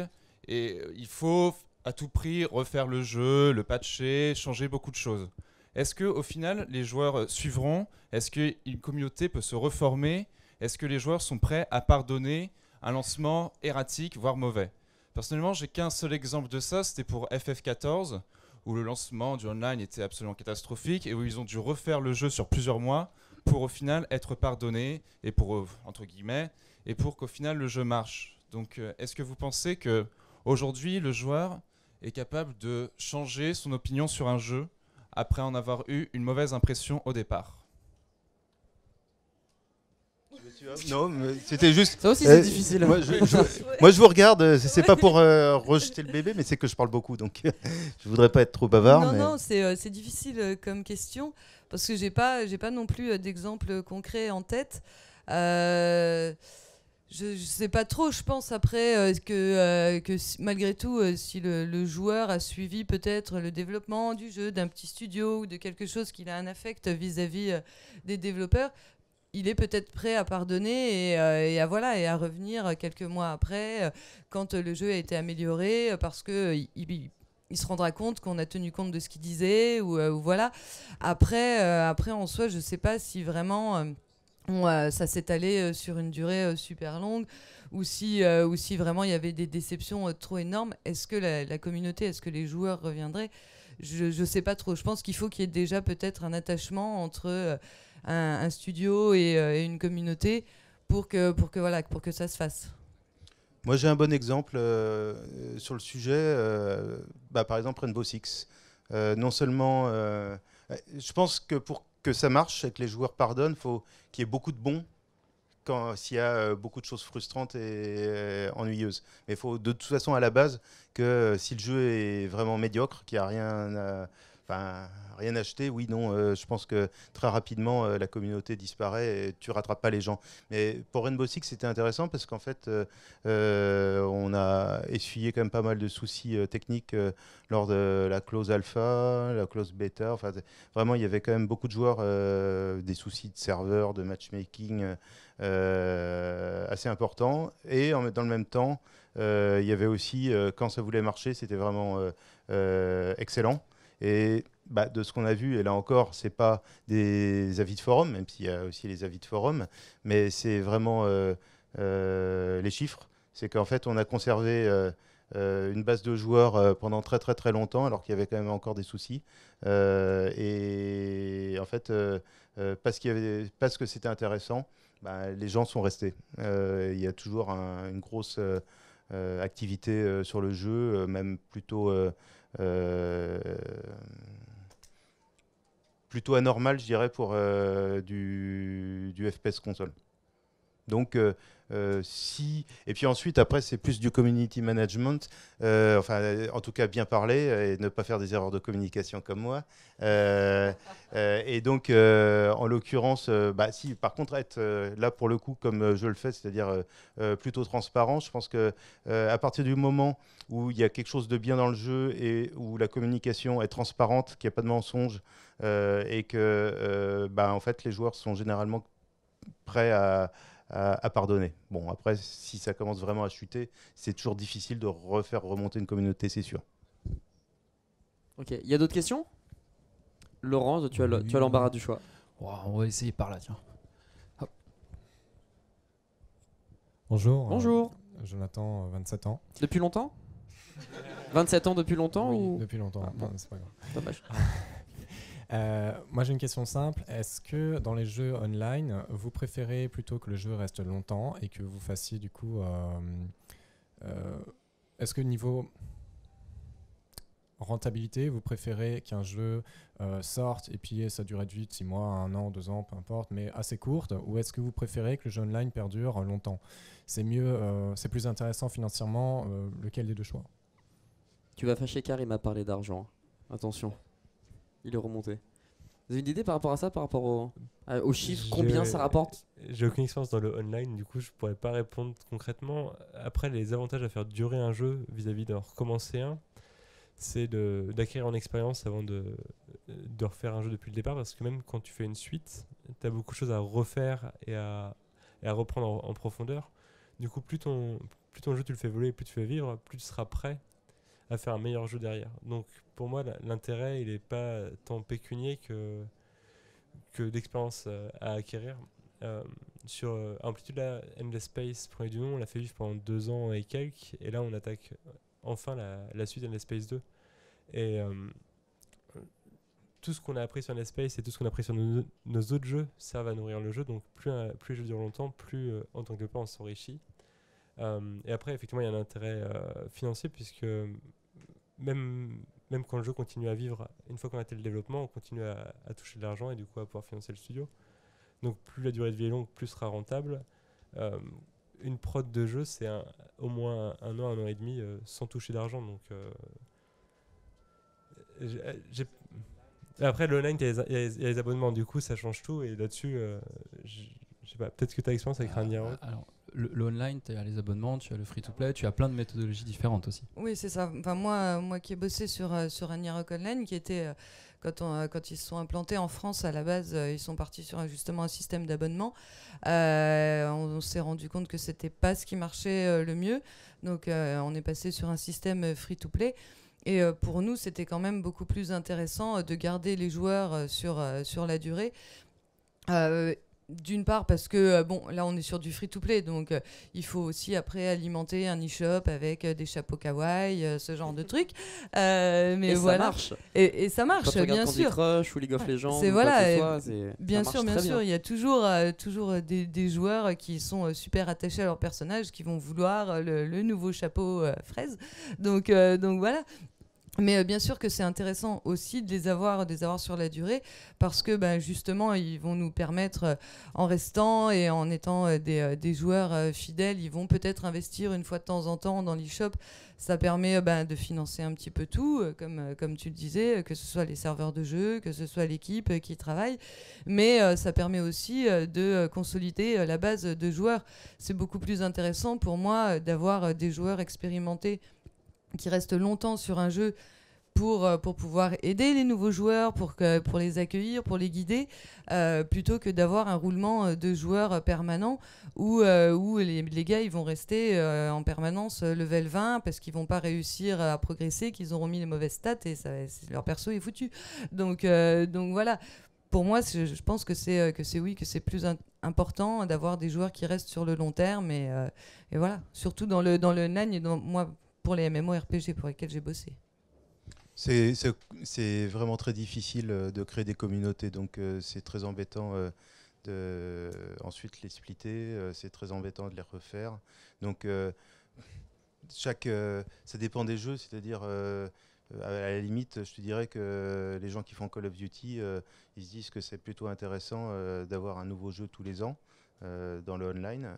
et il faut à tout prix refaire le jeu, le patcher, changer beaucoup de choses. Est-ce que au final, les joueurs suivront? Est-ce qu'une communauté peut se reformer? Est-ce que les joueurs sont prêts à pardonner un lancement erratique, voire mauvais? Personnellement, j'ai qu'un seul exemple de ça, c'était pour FF14, où le lancement du online était absolument catastrophique et où ils ont dû refaire le jeu sur plusieurs mois pour au final être pardonnés et pour euh, entre guillemets et pour qu'au final le jeu marche. Donc, euh, est-ce que vous pensez que aujourd'hui le joueur est capable de changer son opinion sur un jeu après en avoir eu une mauvaise impression au départ [LAUGHS] Non, mais c'était juste. Ça aussi, Euh, c'est difficile. Moi je, je- [LAUGHS] moi, je vous regarde, euh, c'est pas pour euh, rejeter le bébé, mais c'est que je parle beaucoup, donc je voudrais pas être trop bavard. non, mais... non, c'est euh, c'est difficile euh, comme question parce que j'ai pas, j'ai pas non plus euh, d'exemple concret en tête. Euh, je, je sais pas trop. Je pense après euh, que, euh, que malgré tout, euh, si le, joueur a suivi peut-être le développement du jeu d'un petit studio ou de quelque chose qu'il a un affect vis-à-vis des développeurs, il est peut-être prêt à pardonner et, à voilà et à revenir quelques mois après quand le jeu a été amélioré parce que il- se rendra compte qu'on a tenu compte de ce qu'il disait ou, ou voilà. Après, après en soi, je sais pas si vraiment on, euh, ça allé euh, sur une durée euh, super longue ou si, euh, ou si vraiment il y avait des déceptions trop énormes. Est-ce que la, communauté, est-ce que les joueurs reviendraient? Je, je sais pas trop. Je pense qu'il faut qu'il y ait déjà peut-être un attachement entre un, studio et, une communauté pour que, pour, que, voilà, pour que ça se fasse. Moi, j'ai un bon exemple sur le sujet. bah, par exemple, Rainbow Six. Non seulement. je pense que pour que ça marche et que les joueurs pardonnent, faut qu'il y ait beaucoup de bons quand s'il y a euh, beaucoup de choses frustrantes et euh, ennuyeuses. Mais il faut de toute façon à la base que euh, si le jeu est vraiment médiocre, qu'il n'y a rien à, enfin, rien acheté, oui, non, euh, je pense que très rapidement euh, la communauté disparaît et tu rattrapes pas les gens. Mais pour Rainbow Six, c'était intéressant parce qu'en fait, euh, on a essuyé quand même pas mal de soucis techniques lors de la clause alpha, la clause bêta. Enfin, vraiment, il y avait quand même beaucoup de joueurs, des soucis de serveur, de matchmaking assez importants. Et dans le même temps, il y avait aussi, quand ça voulait marcher, c'était vraiment excellent. Et bah, de ce qu'on a vu, et là encore, c'est pas des avis de forum, même s'il y a aussi les avis de forum, mais c'est vraiment euh, euh, les chiffres. C'est qu'en fait, on a conservé euh, une base de joueurs pendant très très très longtemps, alors qu'il y avait quand même encore des soucis. Et en fait, parce, que c'était intéressant, bah, les gens sont restés. Il y a toujours un- une grosse activité sur le jeu, même plutôt plutôt anormal, je dirais, pour euh, du, du FPS console. Donc, euh, si. Et puis ensuite, après, c'est plus du community management. euh, enfin, euh, en tout cas, bien parler et ne pas faire des erreurs de communication comme moi. [LAUGHS] Et donc, en l'occurrence, bah, si, par contre, être là pour le coup, comme je le fais, c'est-à-dire plutôt transparent, je pense que à partir du moment où il y a quelque chose de bien dans le jeu et où la communication est transparente, qu'il n'y a pas de mensonge et que bah, en fait, les joueurs sont généralement prêts à, à- à pardonner. Bon, après, si ça commence vraiment à chuter, c'est toujours difficile de refaire remonter une communauté, c'est sûr. Ok, il y a d'autres questions? Laurent, tu as le- l'embarras du choix. Ouah, on va essayer par là, tiens. Bonjour. euh, Bonjour. Jonathan, euh, 27 ans. Depuis longtemps? 27 ans depuis longtemps Oui, ou? Depuis longtemps. Ah, bon. C'est pas grave. Dommage. [LAUGHS] Euh, moi j'ai une question simple. Est-ce que dans les jeux online, vous préférez plutôt que le jeu reste longtemps et que vous fassiez du coup... euh, euh, Est-ce que niveau... rentabilité Vous préférez qu'un jeu sorte et puis ait sa durée de vie de 6 mois, 1 an, 2 ans, peu importe, mais assez courte Ou est-ce que vous préférez que le jeu online perdure longtemps? C'est mieux, c'est plus intéressant financièrement, lequel des deux choix? Tu vas fâcher car il m'a d'argent. Attention. Il est remonté. Vous avez une idée par rapport à ça, par rapport au, à- aux chiffres Combien ça rapporte? J'ai aucune expérience dans le online, du coup je pourrais pas répondre concrètement. Après, les avantages à faire durer un jeu vis-à-vis d'en recommencer un, c'est d'acquérir en expérience avant de, de refaire un jeu depuis le départ, parce que même quand tu fais une suite, tu as beaucoup de choses à refaire et à, et à reprendre en, en profondeur. Du coup, plus ton, plus ton jeu tu le fais voler, plus tu fais vivre, plus tu seras prêt à faire un meilleur jeu derrière. Donc pour moi, l'intérêt, il n'est pas tant pécunier que, que d'expérience euh, à acquérir. Euh, sur euh, Amplitude, là, Endless Space, premier du nom, on l'a fait vivre pendant deux ans et quelques, et là on attaque euh, enfin la, suite Endless Space 2. Et euh, tout ce qu'on a appris sur Endless Space et tout ce qu'on a appris sur nos, autres jeux servent à nourrir le jeu, donc plus, un- plus le jeu dure longtemps, plus euh, en tant que développeur on s'enrichit. Euh, et après, effectivement, il y a un intérêt euh, financier, puisque même, même quand le jeu continue à vivre, une fois qu'on a fait le développement, on continue à, à toucher de l'argent et du coup à pouvoir financer le studio. Donc plus la durée de vie est longue, plus sera rentable. Euh, une prod de jeu, c'est au moins un, an, un an et demi euh, sans toucher d'argent. Donc euh, après le online, il y, a les- y y a abonnements, du coup ça change tout. Et là-dessus, je sais pas, peut-être que tu as l'expérience avec. Ah, Alors, le, le online, tu as les abonnements, tu as le free-to-play, tu as plein de méthodologies différentes aussi. Oui, c'est ça. Enfin, moi, moi qui ai bossé sur, euh, sur Online, qui était, euh, quand, on, euh, quand ils se sont implantés en France, à la base, ils sont partis sur justement un système d'abonnement. On, s'est rendu compte que c'était pas ce qui marchait le mieux. Donc, on est passé sur un système free-to-play. Et pour nous, c'était quand même beaucoup plus intéressant de garder les joueurs sur, sur la durée. D'une part parce que euh, bon là on est sur du free to play donc euh, il faut aussi après alimenter un e-shop avec euh, des chapeaux kawaii euh, ce genre de [LAUGHS] trucs mais Et voilà ça marche. et, et ça marche Quand bien sûr Crush ou League of Legends, c'est voilà, que ce et soit, bien sûr, bien sûr, il y a toujours, toujours des, des joueurs qui sont super attachés à leur personnage, qui vont vouloir le, le nouveau chapeau fraise. Donc, donc voilà. Mais euh, bien sûr que c'est intéressant aussi de les avoir, de les avoir sur la durée, parce que ben, justement, ils vont nous permettre, euh, en restant et en étant euh, des, joueurs fidèles, ils vont peut-être investir une fois de temps en temps dans l'e-shop. Ça permet ben, de financer un petit peu tout, comme, comme tu le disais, que ce soit les serveurs de jeu, que ce soit l'équipe qui travaille. Mais ça permet aussi de consolider la base de joueurs. C'est beaucoup plus intéressant pour moi d'avoir des joueurs expérimentés qui restent longtemps sur un jeu pour, euh, pour pouvoir aider les nouveaux joueurs, pour, pour les accueillir, pour les guider, euh, plutôt que d'avoir un roulement euh, de joueurs permanent où, où les, gars ils vont rester en permanence level 20 parce qu'ils vont pas réussir à progresser, qu'ils auront mis les mauvaises stats et leur perso est foutu. Donc, donc voilà. Pour moi, je pense que c'est oui que c'est plus important d'avoir des joueurs qui restent sur le long terme et, et voilà. Surtout dans le dans le moi pour les MMORPG pour lesquels j'ai bossé. C'est- vraiment très difficile euh, de créer des communautés, donc euh, c'est très embêtant euh, de ensuite les splitter, c'est très embêtant de les refaire. Donc chaque, ça dépend des jeux, c'est-à-dire à la limite, je te dirais que les gens qui font Call of Duty, ils se disent que c'est plutôt intéressant d'avoir un nouveau jeu tous les ans dans le online.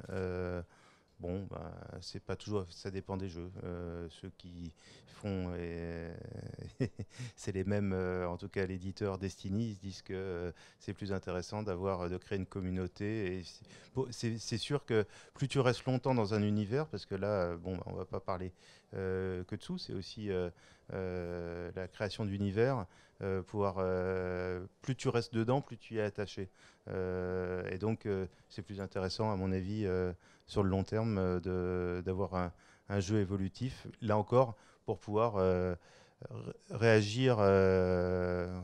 Euh, Bon, bah, c'est pas toujours, ça dépend des jeux. Euh, ceux qui font, et- [LAUGHS] c'est les mêmes, euh, en tout cas l'éditeur Destiny, ils se disent que euh, c'est plus intéressant d'avoir, de créer une communauté. C'est- sûr que plus tu restes longtemps dans un univers, parce que là, euh, bon, bah, on va pas parler euh, que de sous, c'est aussi euh, euh, la création d'univers. euh, pouvoir, euh, plus tu restes dedans, plus tu y es attaché. Euh, et donc, euh, c'est plus intéressant, à mon avis, euh, sur le long terme, euh, de- d'avoir un, un jeu évolutif. Là encore, pour pouvoir euh, ré- réagir, euh,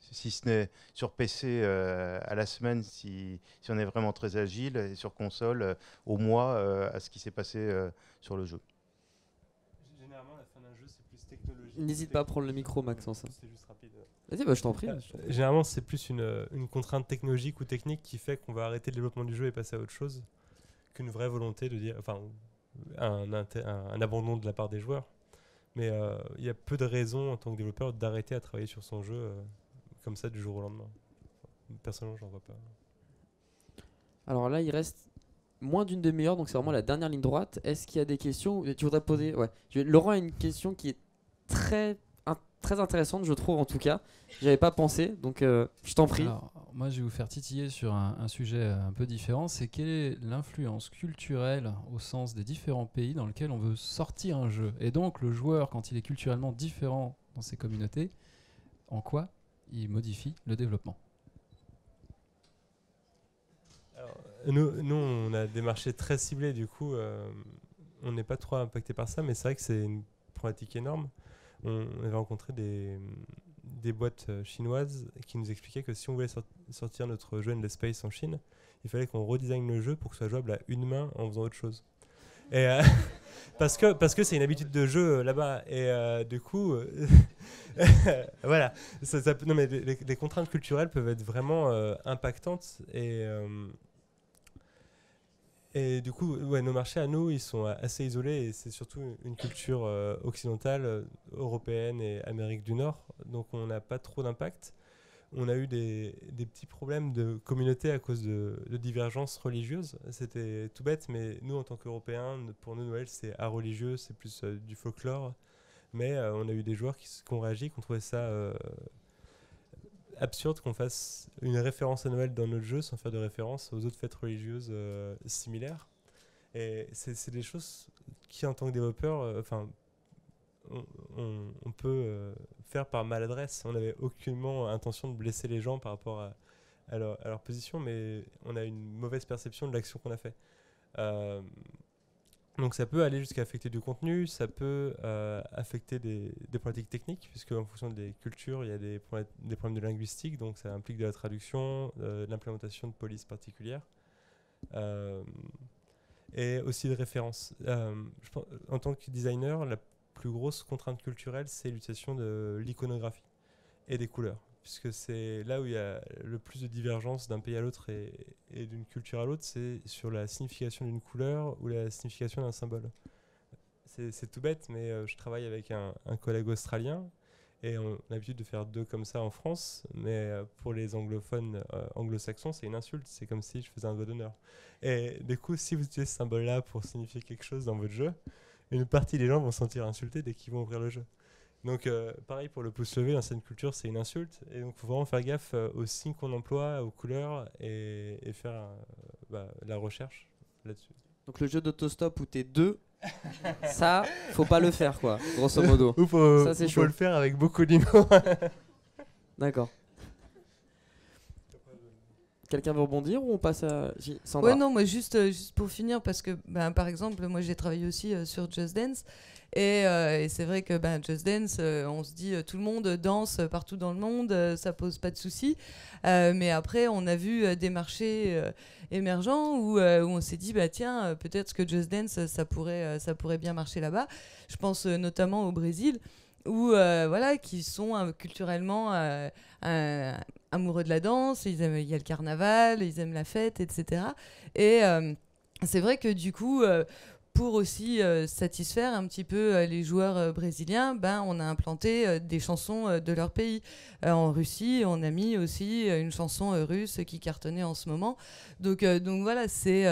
si ce n'est sur PC euh, à la semaine, si, si on est vraiment très agile, et sur console euh, au mois euh, à ce qui s'est passé euh, sur le jeu. Généralement, la fin d'un jeu, c'est plus technologique. N'hésite pas à prendre le micro, Maxence. C'est juste rapide. Vas-y, bah, je t'en prie. Je t'en prie. Généralement, c'est plus une, une contrainte technologique ou technique qui fait qu'on va arrêter le développement du jeu et passer à autre chose qu'une vraie volonté de dire, enfin, un, un, abandon de la part des joueurs. Mais euh, il y a peu de raisons en tant que développeur d'arrêter à travailler sur son jeu euh, comme ça du jour au lendemain. Personnellement, j'en vois pas. Alors là, il reste moins d'une demi-heure, donc c'est vraiment la dernière ligne droite. Est-ce qu'il y a des questions Tu voudrais poser Ouais. Laurent a une question qui est très, in- très intéressante, je trouve en tout cas. J'avais pas pensé, donc euh, je t'en prie. Alors, moi, je vais vous faire titiller sur un, un sujet euh, un peu différent. C'est quelle est l'influence culturelle au sens des différents pays dans lesquels on veut sortir un jeu? Et donc, le joueur, quand il est culturellement différent dans ses communautés, en quoi il modifie le développement? Alors, nous, nous, on a des marchés très ciblés, du coup, euh, on n'est pas trop impacté par ça, mais c'est vrai que c'est une problématique énorme. On, avait rencontré des, des boîtes euh, chinoises qui nous expliquaient que si on voulait sor- sortir notre jeu Endless Space en Chine, il fallait qu'on redesigne le jeu pour que ce soit jouable à une main en faisant autre chose. Et euh, [LAUGHS] parce que parce que c'est une habitude de jeu euh, là-bas. Et du coup [LAUGHS] voilà. Non mais les, contraintes culturelles peuvent être vraiment impactantes. Et et du coup, nos marchés à nous, ils sont assez isolés et c'est surtout une culture euh, occidentale, euh, européenne et Amérique du Nord. Donc on n'a pas trop d'impact. On a eu des, petits problèmes de communauté à cause de, divergences religieuses. C'était tout bête, mais nous, en tant qu'Européens, pour nous, Noël, c'est religieux, c'est plus euh, du folklore. Mais on a eu des joueurs qui, qui ont réagi, qui ont trouvé ça absurde qu'on fasse une référence à Noël dans notre jeu sans faire de référence aux autres fêtes religieuses euh, similaires. Et c'est des choses qui, en tant que développeur, euh, on, peut euh, faire par maladresse. On n'avait aucunement intention de blesser les gens par rapport à, à leur, à leur position, mais on a une mauvaise perception de l'action qu'on a fait. Donc ça peut aller jusqu'à affecter du contenu, ça peut euh, affecter des, des techniques, puisque en fonction des cultures, il y a des, problè- des problèmes de linguistique, donc ça implique de la traduction, euh, de l'implémentation de polices particulières, euh, et aussi de références. En tant que designer, la plus grosse contrainte culturelle, c'est l'utilisation de l'iconographie et des couleurs, puisque c'est là où il y a le plus de divergence d'un pays à l'autre et, d'une culture à l'autre, c'est sur la signification d'une couleur ou la signification d'un symbole. C'est tout bête, mais euh, je travaille avec un, collègue australien et on a l'habitude de faire deux comme ça en France, mais euh, pour les anglophones euh, anglo-saxons, c'est une insulte, c'est comme si je faisais un doigt d'honneur. Et du coup, si vous utilisez ce symbole-là pour signifier quelque chose dans votre jeu, une partie des gens vont se sentir insultés dès qu'ils vont ouvrir le jeu. Donc, euh, pareil pour le pouce levé, dans cette culture, c'est une insulte. Et donc, il faut vraiment faire gaffe euh, aux signes qu'on emploie, aux couleurs et, et faire euh, bah, la recherche là-dessus. Donc le jeu d'autostop où t'es deux, [LAUGHS] ça, faut pas le faire quoi, grosso modo. Ou faut, Ça, c'est ou chaud. faut le faire avec beaucoup d'humour. [LAUGHS] D'accord. Quelqu'un veut rebondir ou on passe à Sandra? Ouais, non, moi, juste, euh, juste pour finir, parce que, ben, par exemple, moi, j'ai travaillé aussi euh, sur Just Dance. Et, euh, et c'est vrai que ben, Just Dance, euh, on se dit, euh, tout le monde danse partout dans le monde, ça pose pas de soucis. Mais après, on a vu des marchés émergents où, on s'est dit, bah, tiens, peut-être que Just Dance, ça pourrait, ça pourrait bien marcher là-bas. Je pense notamment au Brésil, où, euh, voilà, qui sont culturellement amoureux de la danse, il y a le carnaval, ils aiment la fête, etc. Et c'est vrai que du coup, pour aussi euh, satisfaire un petit peu euh, les joueurs euh, brésiliens, ben, on a implanté des chansons de leur pays. En Russie, on a mis aussi une chanson russe qui cartonnait en ce moment. Donc, donc voilà, c'est.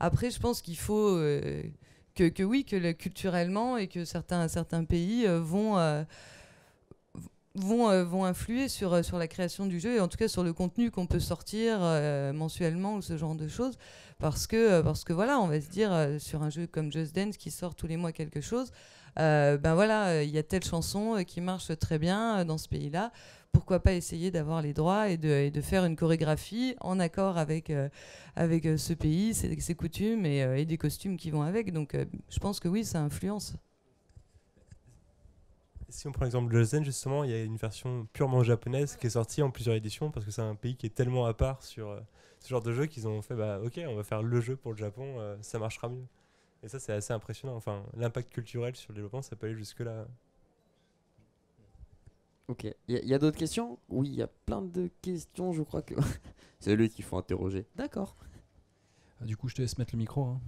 après, je pense qu'il faut. que, que oui, que le- culturellement et que certains, certains pays vont, vont, vont influer sur, sur la création du jeu et en tout cas sur le contenu qu'on peut sortir mensuellement ou ce genre de choses. Parce que, euh, parce que voilà, on va se dire euh, sur un jeu comme Just Dance qui sort tous les mois quelque chose, euh, ben voilà, il y a telle chanson qui marche très bien dans ce pays-là. Pourquoi pas essayer d'avoir les droits et de, faire une chorégraphie en accord avec, avec ce pays, ses, coutumes et, des costumes qui vont avec. Donc je pense que oui, ça influence. Si on prend l'exemple de Zen, justement, il y a une version purement japonaise qui est sortie en plusieurs éditions parce que c'est un pays qui est tellement à part sur euh, ce genre de jeu qu'ils ont fait bah ok, on va faire le jeu pour le Japon, euh, ça marchera mieux. Et ça, c'est assez impressionnant. Enfin, l'impact culturel sur le développement, ça peut aller jusque-là. Ok. Il y a, d'autres questions? Oui, il y a plein de questions, je crois que. [LAUGHS] C'est lui qu'il faut interroger. D'accord. Ah, Du coup, je te laisse mettre le micro. hein.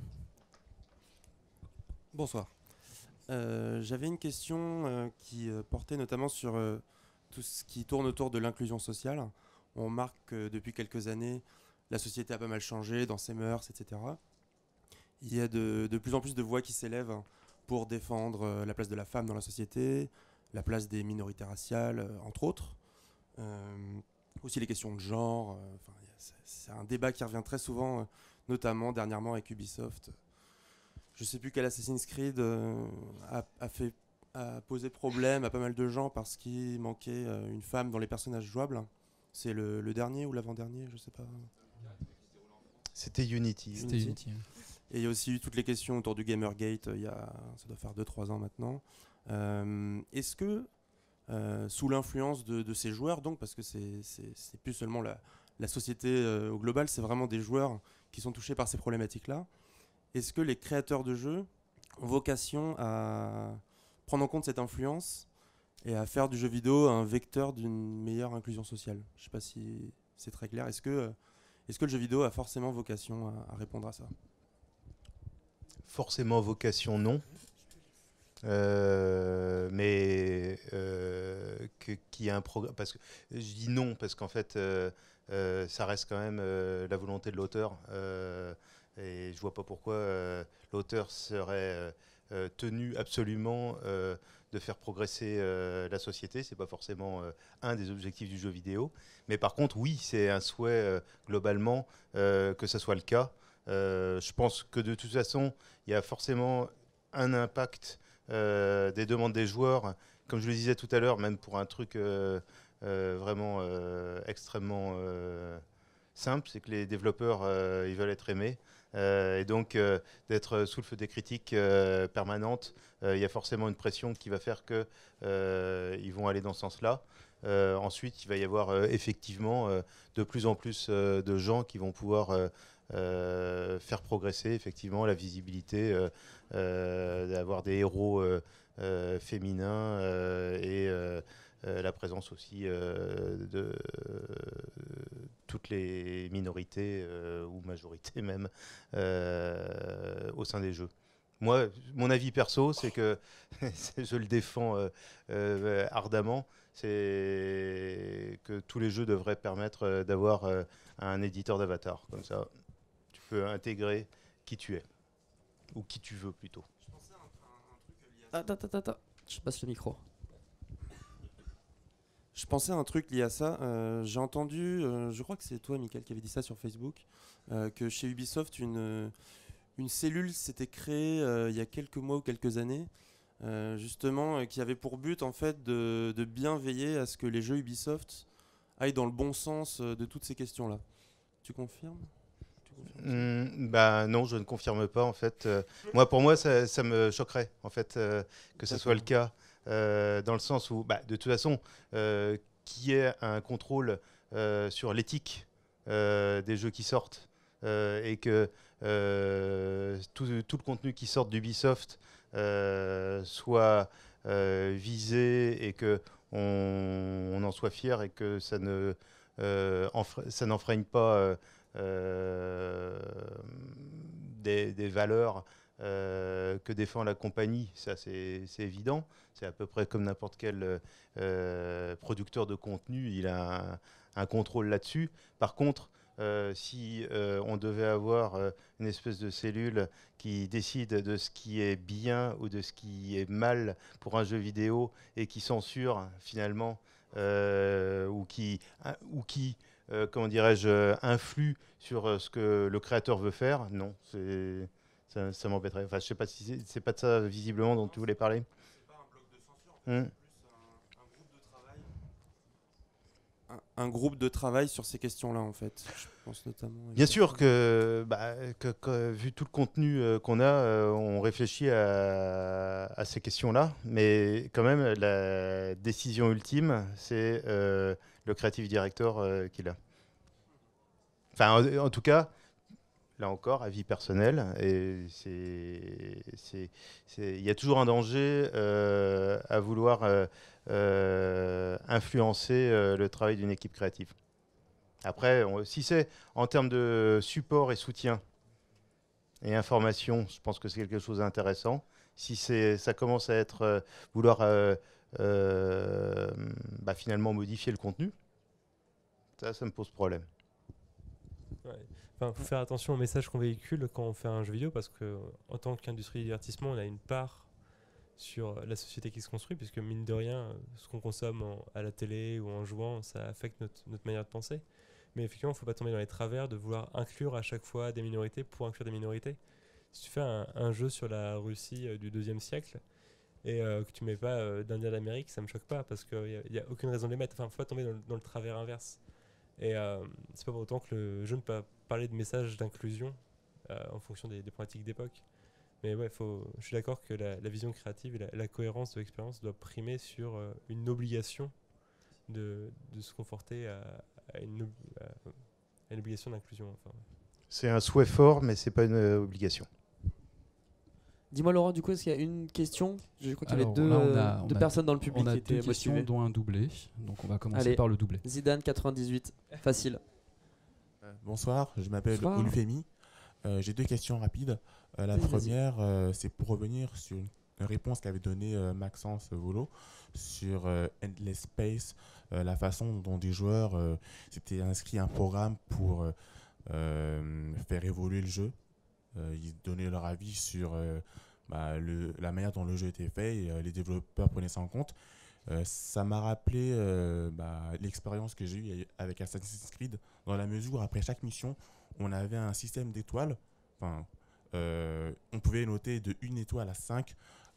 Bonsoir. Euh, J'avais une question euh, qui euh, portait notamment sur tout ce qui tourne autour de l'inclusion sociale. On remarque que depuis quelques années, la société a pas mal changé dans ses mœurs, etc. Il y a de, plus en plus de voix qui s'élèvent pour défendre la place de la femme dans la société, la place des minorités raciales, entre autres. Aussi les questions de genre. c'est- un débat qui revient très souvent, notamment dernièrement avec Ubisoft. Je sais plus quel Assassin's Creed euh, a, a fait a posé problème à pas mal de gens parce qu'il manquait euh, une femme dans les personnages jouables. C'est le, le dernier ou l'avant-dernier, je sais pas. C'était Unity. C'était Unity. Et il y a aussi eu toutes les questions autour du Gamergate, euh, il y a, ça doit faire 2-3 ans maintenant. Euh, Est-ce que, euh, sous l'influence de, de ces joueurs, donc, parce que c'est plus seulement la, la société euh, au global, c'est vraiment des joueurs qui sont touchés par ces problématiques-là, est-ce que les créateurs de jeux ont vocation à prendre en compte cette influence et à faire du jeu vidéo un vecteur d'une meilleure inclusion sociale? Je ne sais pas si c'est très clair. Est-ce que, le jeu vidéo a forcément vocation à- répondre à ça? Forcément vocation non. Euh, mais euh, a un programme. Parce que je dis non parce qu'en fait, euh, euh, ça reste quand même la volonté de l'auteur. Et je vois pas pourquoi euh, l'auteur serait euh, euh, tenu absolument de faire progresser la société. C'est pas forcément un des objectifs du jeu vidéo. Mais par contre, oui, c'est un souhait globalement que ça soit le cas. Je pense que de toute façon, il y a forcément un impact des demandes des joueurs. Comme je le disais tout à l'heure, même pour un truc vraiment extrêmement simple, c'est que les développeurs, ils veulent être aimés. Euh, et donc, euh, d'être sous le feu des critiques euh, permanentes, il y a forcément une pression qui va faire que euh, ils vont aller dans ce sens-là. Ensuite, il va y avoir effectivement de plus en plus de gens qui vont pouvoir faire progresser effectivement la visibilité, d'avoir des héros féminins et la présence aussi euh, de euh, toutes les minorités euh, ou majorités [LAUGHS] même euh, au sein des jeux. Moi, mon avis perso, c'est que [LAUGHS] je le défends euh, euh, ardemment, c'est que tous les jeux devraient permettre euh, d'avoir euh, un éditeur d'avatar. Comme ça, tu peux intégrer qui tu es. Ou qui tu veux plutôt. Attends, attends, attends. Je passe le micro. Je pensais à un truc lié à ça. Euh, J'ai entendu, euh, je crois que c'est toi, Michael, qui avait dit ça sur Facebook, euh, que chez Ubisoft, une, une cellule s'était créée il y a quelques mois ou quelques années, justement, qui avait pour but en fait de, de bien veiller à ce que les jeux Ubisoft aillent dans le bon sens de toutes ces questions-là. Tu confirmes? Bah non, je ne confirme pas en fait. Euh, moi, pour moi, ça, ça me choquerait en fait euh, que ce soit le cas, euh, dans le sens où, bah, de toute façon, euh, qui ait un contrôle euh, sur l'éthique des jeux qui sortent et que tout, le contenu qui sort d'Ubisoft soit visé et que on, en soit fier et que ça ne ça n'enfreigne pas des valeurs euh, que défend la compagnie, ça c'est évident. C'est à peu près comme n'importe quel euh, producteur de contenu, il a un, contrôle là-dessus. Par contre, euh, si on devait avoir une espèce de cellule qui décide de ce qui est bien ou de ce qui est mal pour un jeu vidéo et qui censure finalement ou qui, ou qui comment dirais-je, influe sur ce que le créateur veut faire, non, c'est ça, ça m'embêterait. Enfin, je sais pas si c'est- c'est pas de ça visiblement dont tu voulais parler. Hmm. un, un groupe de travail sur ces questions-là, en fait. Je pense notamment. Bien sûr que, bah, que- que, vu tout le contenu euh, qu'on a, euh, on réfléchit à, à ces questions-là, mais quand même, la décision ultime, c'est euh, le creative director euh, qui l'a. Enfin, en, en tout cas, là encore, avis personnel, et c'est, il y a toujours un danger euh, à vouloir euh, euh, influencer le travail d'une équipe créative. Après, si c'est en termes de support et soutien, et information, je pense que c'est quelque chose d'intéressant. Si ça commence à être vouloir bah, finalement modifier le contenu, ça, ça me pose problème. Enfin, faut faire attention au message qu'on véhicule quand on fait un jeu vidéo parce que en tant qu'industrie du divertissement, on a une part sur la société qui se construit puisque mine de rien, ce qu'on consomme à la télé ou en jouant, ça affecte notre, notre manière de penser. Mais effectivement, il ne faut pas tomber dans les travers de vouloir inclure à chaque fois des minorités pour inclure des minorités. Si tu fais un, jeu sur la Russie euh, du deuxième siècle et euh, que tu mets pas euh, d'Indien d'Amérique, ça me choque pas parce qu'il n'y a, a aucune raison de les mettre. Enfin, faut pas tomber dans le travers inverse. Et euh, c'est pas pour autant que le jeu ne peut pas parler de messages d'inclusion euh, en fonction des, des pratiques d'époque. Mais ouais, faut, je suis d'accord que la, la vision créative et la, la cohérence de l'expérience doit primer sur euh, une obligation de, de se conforter à, à une, ob- à- à une obligation d'inclusion. Enfin, C'est un souhait fort, mais c'est pas une euh, obligation. Dis-moi Laurent, du coup, est-ce qu'il y a une question? Je crois qu'il y avait deux, là, on a- on deux a- personnes dans le public On a qui étaient deux questions, motivées. dont un doublé. Donc on va commencer Allez. par le doublé. Zidane 98, facile. Euh, Bonsoir, je m'appelle. Olufemi. Euh, J'ai deux questions rapides. Euh, la Oui, première, euh, c'est pour revenir sur une réponse qu'avait donnée Maxence Volo sur Endless Space, la façon dont des joueurs s'étaient inscrits à un programme pour faire évoluer le jeu. Ils donnaient leur avis sur bah, le- la manière dont le jeu était fait et les développeurs prenaient ça en compte. Ça m'a rappelé bah, l'expérience que j'ai eue avec Assassin's Creed, dans la mesure où après chaque mission, on avait un système d'étoiles. Enfin, euh, on pouvait noter de 1 étoile à 5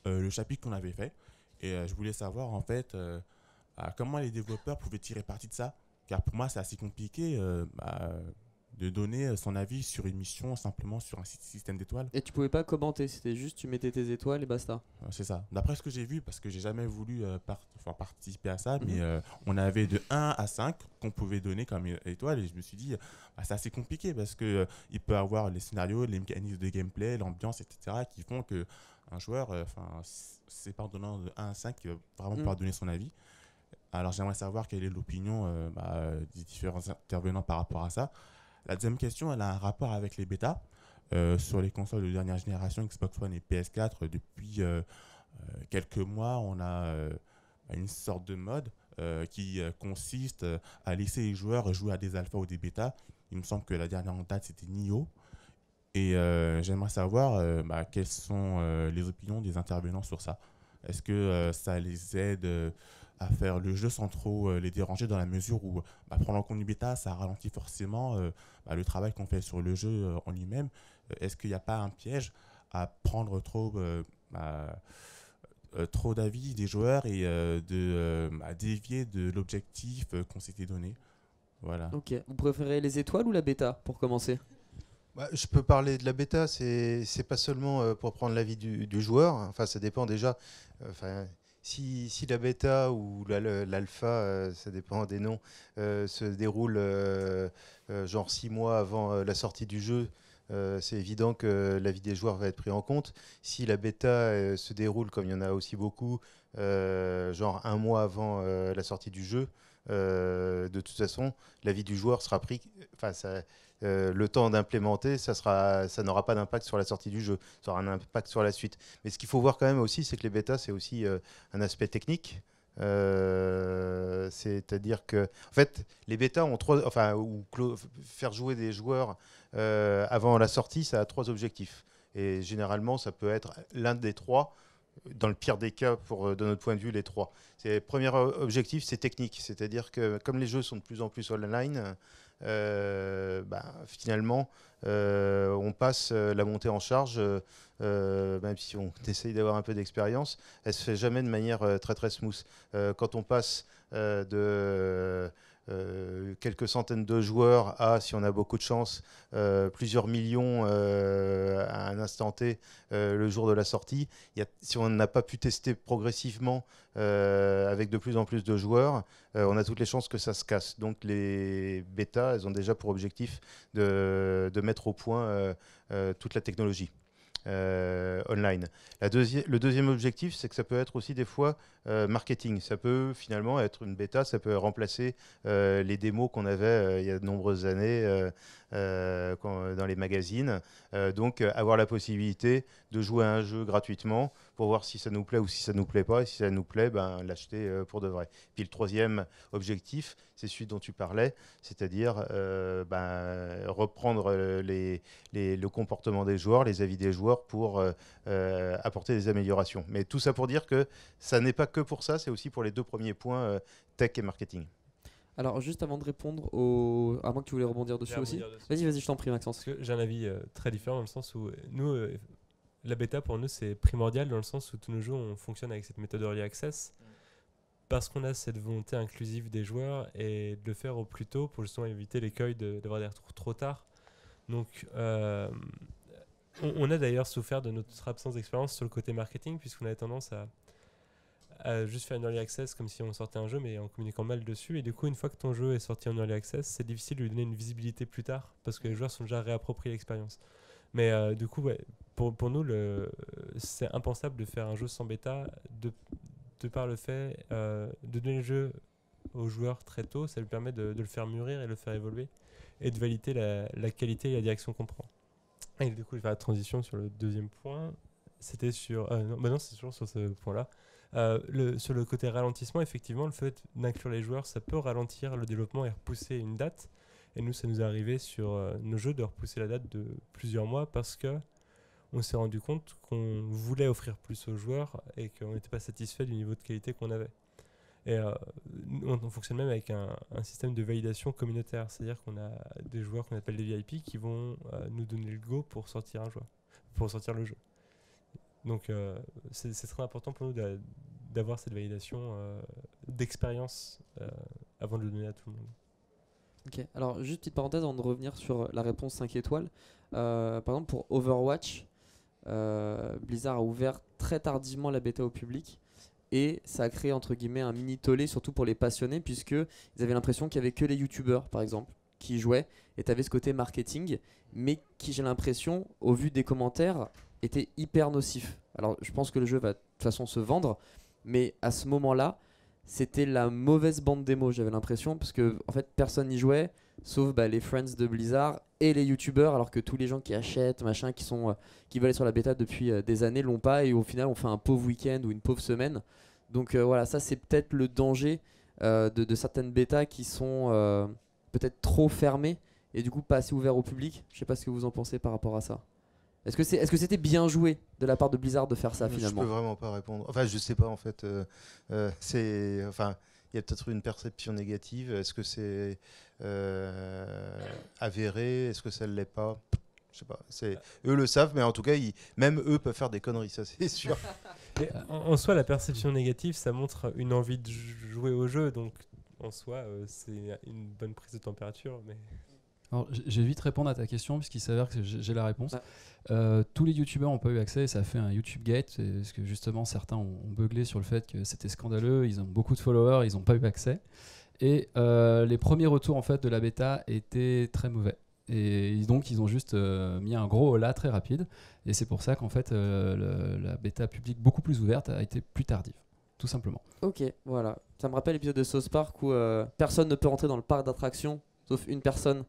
euh, le chapitre qu'on avait fait. Et euh, je voulais savoir en fait euh, bah, comment les développeurs pouvaient tirer parti de ça? Car pour moi, c'est assez compliqué bah, de donner son avis sur une mission simplement sur un sy- système d'étoiles. Et tu pouvais pas commenter, c'était juste tu mettais tes étoiles et basta. Euh, C'est ça. D'après ce que j'ai vu, parce que j'ai jamais voulu euh, enfin, participer à ça, Mhm. mais euh, on avait de 1 à 5 qu'on pouvait donner comme étoile, et je me suis dit, bah, c'est assez compliqué parce que euh, il peut avoir les scénarios, les mécanismes de gameplay, l'ambiance, etc., qui font que un joueur, euh, enfin, c'est pas en donnant de 1 à 5 qu'il va vraiment Mhm. pouvoir donner son avis. Alors j'aimerais savoir quelle est l'opinion euh, bah, euh, des différents intervenants par rapport à ça. La deuxième question, elle a un rapport avec les bêtas. Euh, sur les consoles de dernière génération, Xbox One et PS4, depuis euh, euh, quelques mois, on a une sorte de mode qui consiste à laisser les joueurs jouer à des alphas ou des bêtas. Il me semble que la dernière en date, c'était Nioh. Et j'aimerais savoir bah, quelles sont les opinions des intervenants sur ça. Est-ce que ça les aide à faire le jeu sans trop euh, les déranger dans la mesure où bah, prendre en compte une bêta, ça ralentit forcément euh, bah, le travail qu'on fait sur le jeu euh, en lui-même. Est-ce qu'il n'y a pas un piège à prendre trop, euh, bah, euh, trop d'avis des joueurs et euh, de euh, bah, dévier de l'objectif euh, qu'on s'était donné? Voilà. Ok. Vous préférez les étoiles ou la bêta pour commencer? Bah, je peux parler de la bêta, c'est c'est pas seulement euh, pour prendre l'avis du, du joueur, enfin ça dépend déjà. euh, Enfin, si, la bêta ou l'alpha, euh, ça dépend des noms, euh, se déroule euh, genre six mois avant la sortie du jeu, c'est évident que l'avis des joueurs va être pris en compte. Si la bêta se déroule, comme il y en a aussi beaucoup, genre un mois avant la sortie du jeu, de toute façon, l'avis du joueur sera pris. Enfin, euh, le temps d'implémenter, ça n'aura pas d'impact sur la sortie du jeu, ça aura un impact sur la suite. Mais ce qu'il faut voir quand même aussi, c'est que les bêtas, c'est aussi euh, un aspect technique. Euh, C'est-à-dire que, en fait, les bêtas ont trois, enfin, faire jouer des joueurs avant la sortie, ça a trois objectifs. Et généralement, ça peut être l'un des trois. Dans le pire des cas, pour, de notre point de vue, les trois. C'est premier objectif, c'est technique. C'est-à-dire que comme les jeux sont de plus en plus online, bah, finalement, euh, on passe euh, la montée en charge, euh, euh, même si on [LAUGHS] essaye d'avoir un peu d'expérience, elle se fait jamais de manière euh, très très smooth. Euh, quand on passe euh, de euh, quelques centaines de joueurs à, si on a beaucoup de chance, euh, plusieurs millions euh, à un instant T le jour de la sortie, y a- si on n'a pas pu tester progressivement avec de plus en plus de joueurs, on a toutes les chances que ça se casse. Donc les bêtas, elles ont déjà pour objectif de, de mettre au point toute la technologie. online. La deuxi- le deuxième objectif, c'est que ça peut être aussi des fois euh, marketing. Ça peut finalement être une bêta, ça peut remplacer euh, les démos qu'on avait euh, il y a de nombreuses années dans les magazines. Donc avoir la possibilité de jouer à un jeu gratuitement pour voir si ça nous plaît ou si ça nous plaît pas. Et si ça nous plaît, ben, l'acheter pour de vrai. Puis le troisième objectif, c'est celui dont tu parlais, c'est-à-dire ben, reprendre le comportement des joueurs, les avis des joueurs pour apporter des améliorations. Mais tout ça pour dire que ça n'est pas pour ça, c'est aussi pour les deux premiers points, euh, tech et marketing. Alors, juste avant de répondre au. À moins que tu voulais rebondir dessus aussi. Vas-y, vas-y, je t'en prie, Maxence. Que j'ai un avis euh, très différent dans le sens où euh, nous, euh, la bêta pour nous c'est primordial dans le sens où tous nos jeux on fonctionne avec cette méthode early access parce qu'on a cette volonté inclusive des joueurs et de le faire au plus tôt pour justement éviter l'écueil de- d'avoir des retours trop tard. Donc euh, on, on a d'ailleurs souffert de notre absence d'expérience sur le côté marketing puisqu'on avait tendance à, juste faire une early access comme si on sortait un jeu mais en communiquant mal dessus. Et du coup une fois que ton jeu est sorti en early access c'est difficile de lui donner une visibilité plus tard parce que les joueurs sont déjà réappropriés l'expérience. Mais euh, du coup ouais, pour, pour nous c'est impensable de faire un jeu sans bêta de, de par le fait euh, de donner le jeu aux joueurs très tôt. Ça lui permet de, le faire mûrir et le faire évoluer et de valider la, la qualité et la direction qu'on prend. Et du coup je vais faire la transition sur le deuxième point. C'était sur euh, non, bah non c'est toujours sur ce point là euh, sur le côté ralentissement, effectivement, le fait d'inclure les joueurs, ça peut ralentir le développement et repousser une date. Et nous, ça nous est arrivé sur euh, nos jeux de repousser la date de plusieurs mois parce que on s'est rendu compte qu'on voulait offrir plus aux joueurs et qu'on n'était pas satisfait du niveau de qualité qu'on avait. Et euh, on, on fonctionne même avec un, système de validation communautaire, c'est-à-dire qu'on a des joueurs qu'on appelle des VIP qui vont nous donner le go pour sortir un joueur, pour sortir le jeu. Donc euh, c'est très important pour nous d'a- d'avoir cette validation euh, d'expérience euh, avant de le donner à tout le monde. Ok, alors juste petite parenthèse avant de revenir sur la réponse 5 étoiles. Par exemple, pour Overwatch, Blizzard a ouvert très tardivement la bêta au public et ça a créé entre guillemets un mini tollé, surtout pour les passionnés, puisque ils avaient l'impression qu'il y avait que les youtubeurs, par exemple, qui jouaient et tu avais ce côté marketing, mais qui, j'ai l'impression, au vu des commentaires, était hyper nocif. Alors, je pense que le jeu va de toute façon se vendre, mais à ce moment-là, c'était la mauvaise bande démo, j'avais l'impression, parce que en fait, personne n'y jouait, sauf bah, les friends de Blizzard et les youtubeurs, alors que tous les gens qui achètent, machin, qui, sont, euh, qui veulent aller sur la bêta depuis euh, des années l'ont pas, et au final, on fait un pauvre week-end ou une pauvre semaine. Donc euh, voilà, ça, c'est peut-être le danger de, certaines bêtas qui sont peut-être trop fermées et du coup pas assez ouvertes au public. Je sais pas ce que vous en pensez par rapport à ça. Est-ce que c'est, est-ce que c'était bien joué de la part de Blizzard de faire ça finalement Je peux vraiment pas répondre. Enfin, je sais pas en fait. euh, euh, c'est, enfin, il y a peut-être une perception négative. Est-ce que c'est euh, avéré? Est-ce que ça ne l'est pas? Je sais pas. C'est eux le savent, mais en tout cas, ils- même eux peuvent faire des conneries, ça c'est sûr. [LAUGHS] En, en soi, la perception négative, ça montre une envie de jouer au jeu, donc en soi, euh, c'est une bonne prise de température. Mais Alors, je vais vite répondre à ta question, puisqu'il s'avère que j'ai la réponse. Euh, tous les youtubeurs n'ont pas eu accès, et ça a fait un YouTube Gate, parce que justement, certains ont, ont beuglé sur le fait que c'était scandaleux, ils ont beaucoup de followers, ils n'ont pas eu accès. Et euh, les premiers retours en fait, de la bêta étaient très mauvais. Et donc, ils ont juste euh, mis un gros là très rapide. Et c'est pour ça qu'en fait, le- la bêta publique beaucoup plus ouverte a été plus tardive, tout simplement. Ok, voilà. Ça me rappelle l'épisode de South Park où personne ne peut rentrer dans le parc d'attractions, sauf une personne.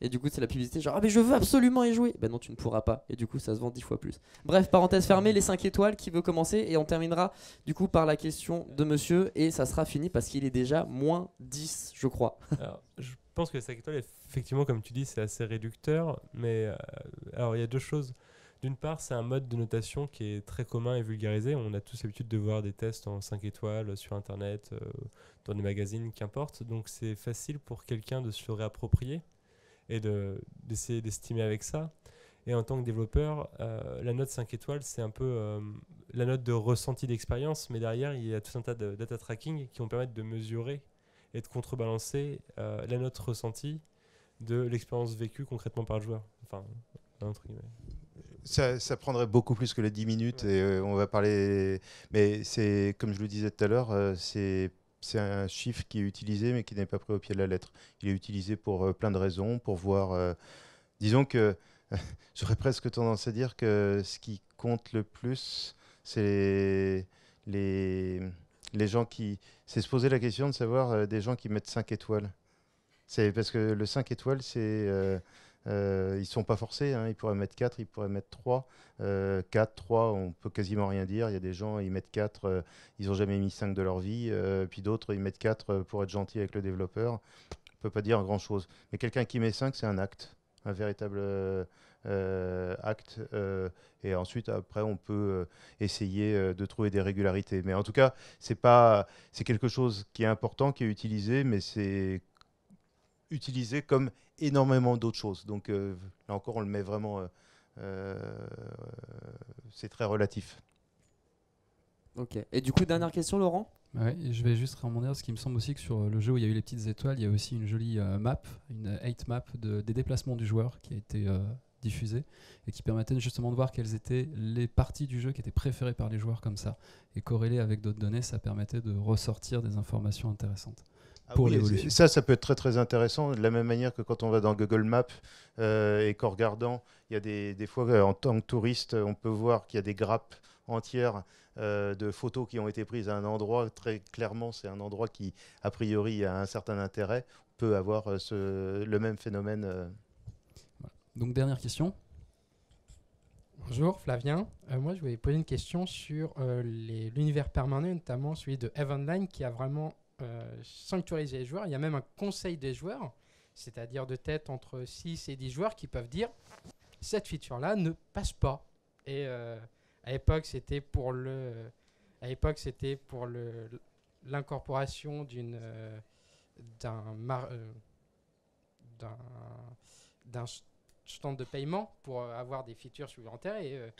Et du coup, c'est la publicité genre Ah, mais je veux absolument y jouer. Ben non, tu ne pourras pas. Et du coup, ça se vend 10 fois plus. Bref, parenthèse fermée, les 5 étoiles qui veut commencer. Et on terminera du coup par la question de monsieur. Et ça sera fini parce qu'il est déjà moins 10, je crois. [LAUGHS] je pense que 5 étoiles, effectivement, comme tu dis, c'est assez réducteur. Mais euh, alors, il y a deux choses. D'une part, c'est un mode de notation qui est très commun et vulgarisé. On a tous l'habitude de voir des tests en 5 étoiles sur Internet, euh, dans des magazines, qu'importe. Donc, c'est facile pour quelqu'un de se le réapproprier et de- d'essayer d'estimer avec ça. Et en tant que développeur, euh, la note 5 étoiles, c'est un peu euh, la note de ressenti d'expérience, mais derrière, il y a tout un tas de data tracking qui vont permettre de mesurer et de contrebalancer euh, la note ressentie de l'expérience vécue concrètement par le joueur. Enfin. Ça, ça prendrait beaucoup plus que les 10 minutes et on va parler. Mais c'est, comme je le disais tout à l'heure, euh, c'est, c'est un chiffre qui est utilisé mais qui n'est pas pris au pied de la lettre. Il est utilisé pour euh, plein de raisons, pour voir. euh, disons que [LAUGHS] j'aurais presque tendance à dire que ce qui compte le plus, c'est les, les gens qui. C'est se poser la question de savoir euh, des gens qui mettent 5 étoiles. C'est parce que le 5 étoiles, c'est. Euh, euh, ils sont pas forcés, hein, ils pourraient mettre 4, ils pourraient mettre 3. 4, 3, on peut quasiment rien dire. Il y a des gens, ils mettent 4, euh, ils ont jamais mis 5 de leur vie. euh, puis d'autres, ils mettent 4 pour être gentils avec le développeur. On peut pas dire grand chose. Mais quelqu'un qui met 5, c'est un acte, un véritable euh, euh, acte. euh, et ensuite, après, on peut euh, essayer euh, de trouver des régularités. Mais en tout cas, c'est quelque chose qui est important, qui est utilisé, mais c'est utilisé comme énormément d'autres choses. Donc euh, là encore, on le met vraiment. euh, euh, c'est très relatif. Ok. Et du coup, dernière question, Laurent? Ouais, et je vais juste rebondir parce qu'il me semble aussi que sur le jeu où il y a eu les petites étoiles, il y a aussi une jolie euh, map, une 8 map de, des déplacements du joueur qui a été euh, diffusée et qui permettait justement de voir quelles étaient les parties du jeu qui étaient préférées par les joueurs comme ça. Et corrélé avec d'autres données, ça permettait de ressortir des informations intéressantes Ah pour oui, l'évolution. c'est- Ça, ça peut être très très intéressant. De la même manière que quand on va dans Google Maps euh, et qu'en regardant, il y a des, des fois euh, en tant que touriste, on peut voir qu'il y a des grappes entières euh, de photos qui ont été prises à un endroit. Très clairement, c'est un endroit qui, a priori, a un certain intérêt. On peut avoir ce- le même phénomène. euh. Donc dernière question. Bonjour Flavien, Euh, moi je voulais poser une question sur euh, l'univers permanent, notamment celui de Heavenline qui a vraiment euh, sanctuarisé les joueurs. Il y a même un conseil des joueurs, c'est-à-dire de tête entre 6 et 10 joueurs qui peuvent dire cette feature-là ne passe pas. Et euh, à l'époque c'était pour le, à l'époque c'était pour le l'incorporation d'une euh, d'un stand de paiement pour avoir des features supplémentaires et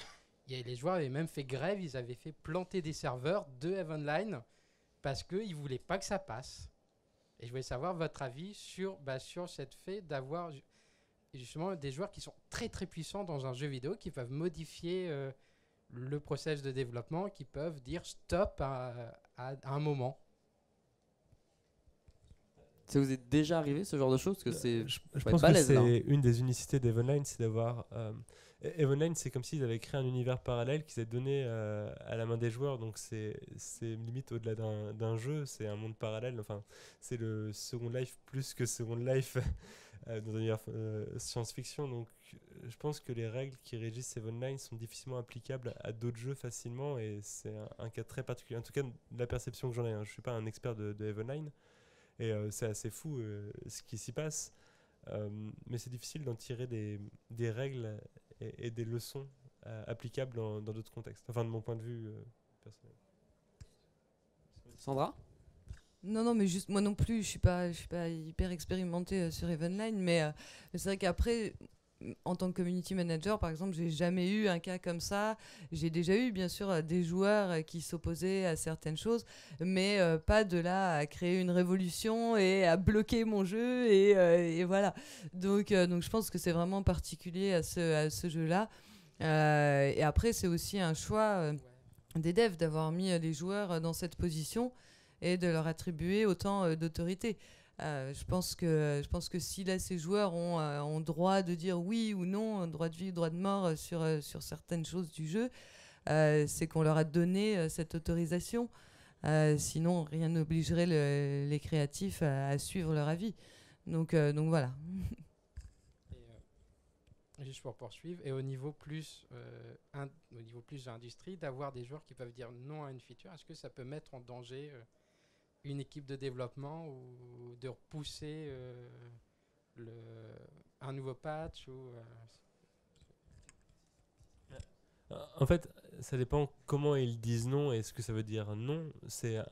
les joueurs avaient même fait grève, ils avaient fait planter des serveurs de Heavenline parce qu'ils ne voulaient pas que ça passe. Et je voulais savoir votre avis sur, bah, sur cette fait d'avoir ju- justement des joueurs qui sont très très puissants dans un jeu vidéo, qui peuvent modifier euh, le process de développement, qui peuvent dire stop à, à- à un moment. Ça vous est déjà arrivé ce genre de choses? Que c'est. Euh, Je, je pense que balèze, hein. c'est une des unicités d'Evenline, c'est d'avoir. Euh, Evenline, c'est comme s'ils avaient créé un univers parallèle qu'ils avaient donné euh, à la main des joueurs. Donc c'est limite au-delà d'un jeu, c'est un monde parallèle. Enfin, c'est le Second Life plus que Second Life [LAUGHS] euh, dans un univers euh, science-fiction. Donc je pense que les règles qui régissent Evenline sont difficilement applicables à d'autres jeux facilement et c'est un, cas très particulier. En tout cas, la perception que j'en ai. hein. Je suis pas un expert de, de Evenline. Et c'est assez fou ce qui s'y passe. Mais c'est difficile d'en tirer des, des règles et, et des leçons euh, applicables dans d'autres contextes. Enfin, de mon point de vue euh, personnel. Sandra? Non, non, mais juste moi non plus, je suis pas, je suis pas hyper expérimentée euh, sur Evenline, mais, euh, mais c'est vrai qu'après, en tant que community manager, par exemple, j'ai jamais eu un cas comme ça. J'ai déjà eu, bien sûr, des joueurs qui s'opposaient à certaines choses, mais euh, pas de là à créer une révolution et à bloquer mon jeu et, euh, voilà. Donc, euh, donc, je pense que c'est vraiment particulier à ce, jeu-là. Et après, c'est aussi un choix des devs d'avoir mis les joueurs dans cette position et de leur attribuer autant d'autorité. Euh, je pense que si là ces joueurs ont, euh, droit de dire oui ou non, droit de vie, droit de mort euh, sur, euh, certaines choses du jeu, euh, c'est qu'on leur a donné euh, cette autorisation. Euh, sinon, rien n'obligerait le- les créatifs à, suivre leur avis. Donc, euh, donc voilà. Euh, juste pour poursuivre, et au niveau plus, euh, au niveau plus de l'industrie, d'avoir des joueurs qui peuvent dire non à une feature, est-ce que ça peut mettre en danger euh, une équipe de développement ou de repousser euh, un nouveau patch ou, euh, En fait, ça dépend comment ils disent non et ce que ça veut dire non. C'est euh,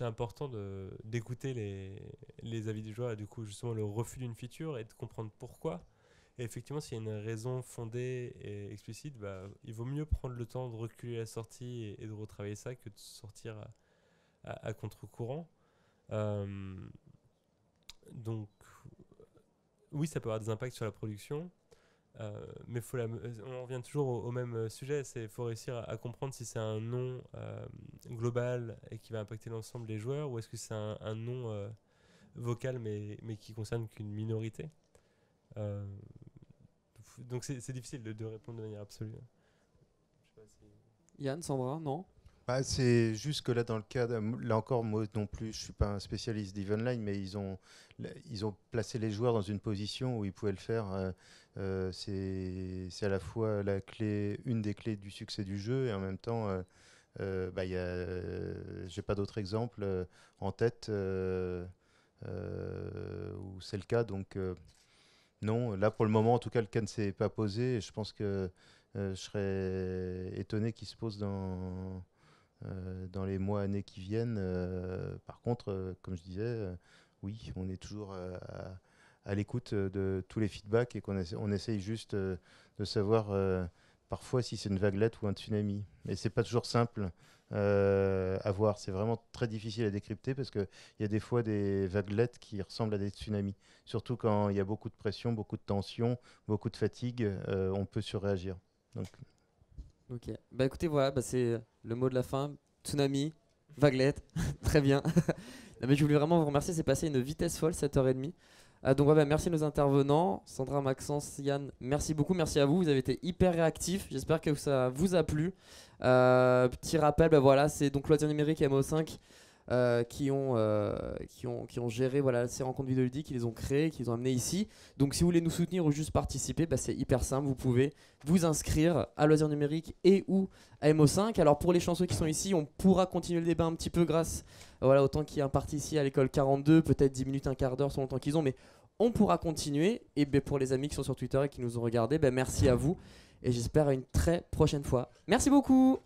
important d'écouter les, les avis des joueurs et du coup justement le refus d'une feature et de comprendre pourquoi. Et effectivement, s'il y a une raison fondée et explicite, bah, il vaut mieux prendre le temps de reculer la sortie et de retravailler ça que de sortir à, contre-courant. Euh, donc, oui, ça peut avoir des impacts sur la production. Euh, mais la, on revient toujours au, même euh, sujet, c'est faut réussir à, comprendre si c'est un nom euh, global et qui va impacter l'ensemble des joueurs ou est-ce que c'est un, nom euh, vocal mais, mais qui concerne qu'une minorité. Euh, donc c'est difficile de, répondre de manière absolue. Yann, Sandra, non? Bah, c'est juste que là, dans le cas, là encore, moi non plus, je suis pas un spécialiste d'Evenline, mais ils ont, ils ont placé les joueurs dans une position où ils pouvaient le faire. euh, euh, c'est à la fois la clé, une des clés du succès du jeu, et en même temps, euh, euh, bah, euh, j'ai pas d'autres exemples en tête où c'est le cas. Donc non, là pour le moment, en tout cas, le cas ne s'est pas posé. Et je pense que je serais étonné qu'il se pose dans dans les mois, années qui viennent. Euh, par contre, euh, comme je disais, euh, oui, on est toujours euh, à, l'écoute euh, de tous les feedbacks et qu'on essa- on essaye juste euh, de savoir euh, parfois si c'est une vaguelette ou un tsunami. Mais c'est pas toujours simple euh, à voir. C'est vraiment très difficile à décrypter parce qu'il y a des fois des vaguelettes qui ressemblent à des tsunamis. Surtout quand il y a beaucoup de pression, beaucoup de tension, beaucoup de fatigue, euh, on peut surréagir. Donc, Ok. Bah écoutez, voilà, bah, c'est le mot de la fin. Tsunami, vaguelette, [LAUGHS] très bien. [LAUGHS] Mais je voulais vraiment vous remercier, c'est passé une vitesse folle, 7h30. Euh, donc ouais, bah, merci à nos intervenants, Sandra, Maxence, Yann, merci beaucoup, merci à vous, vous avez été hyper réactifs, j'espère que ça vous a plu. Euh, petit rappel, bah, voilà, c'est donc Loisirs Numérique et MO5 euh, qui, ont, euh, qui, ont, qui ont géré voilà, ces rencontres vidéoludiques, qui les ont créées, qui les ont amenées ici. Donc si vous voulez nous soutenir ou juste participer, bah, c'est hyper simple, vous pouvez vous inscrire à Loisirs Numérique et ou à MO5. Alors pour les chanceux qui sont ici, on pourra continuer le débat un petit peu grâce voilà, au temps qui est imparti ici à l'école 42, peut-être 10 minutes, un quart d'heure selon le temps qu'ils ont, mais on pourra continuer. Et ben, pour les amis qui sont sur Twitter et qui nous ont regardé, ben, merci à vous et j'espère à une très prochaine fois. Merci beaucoup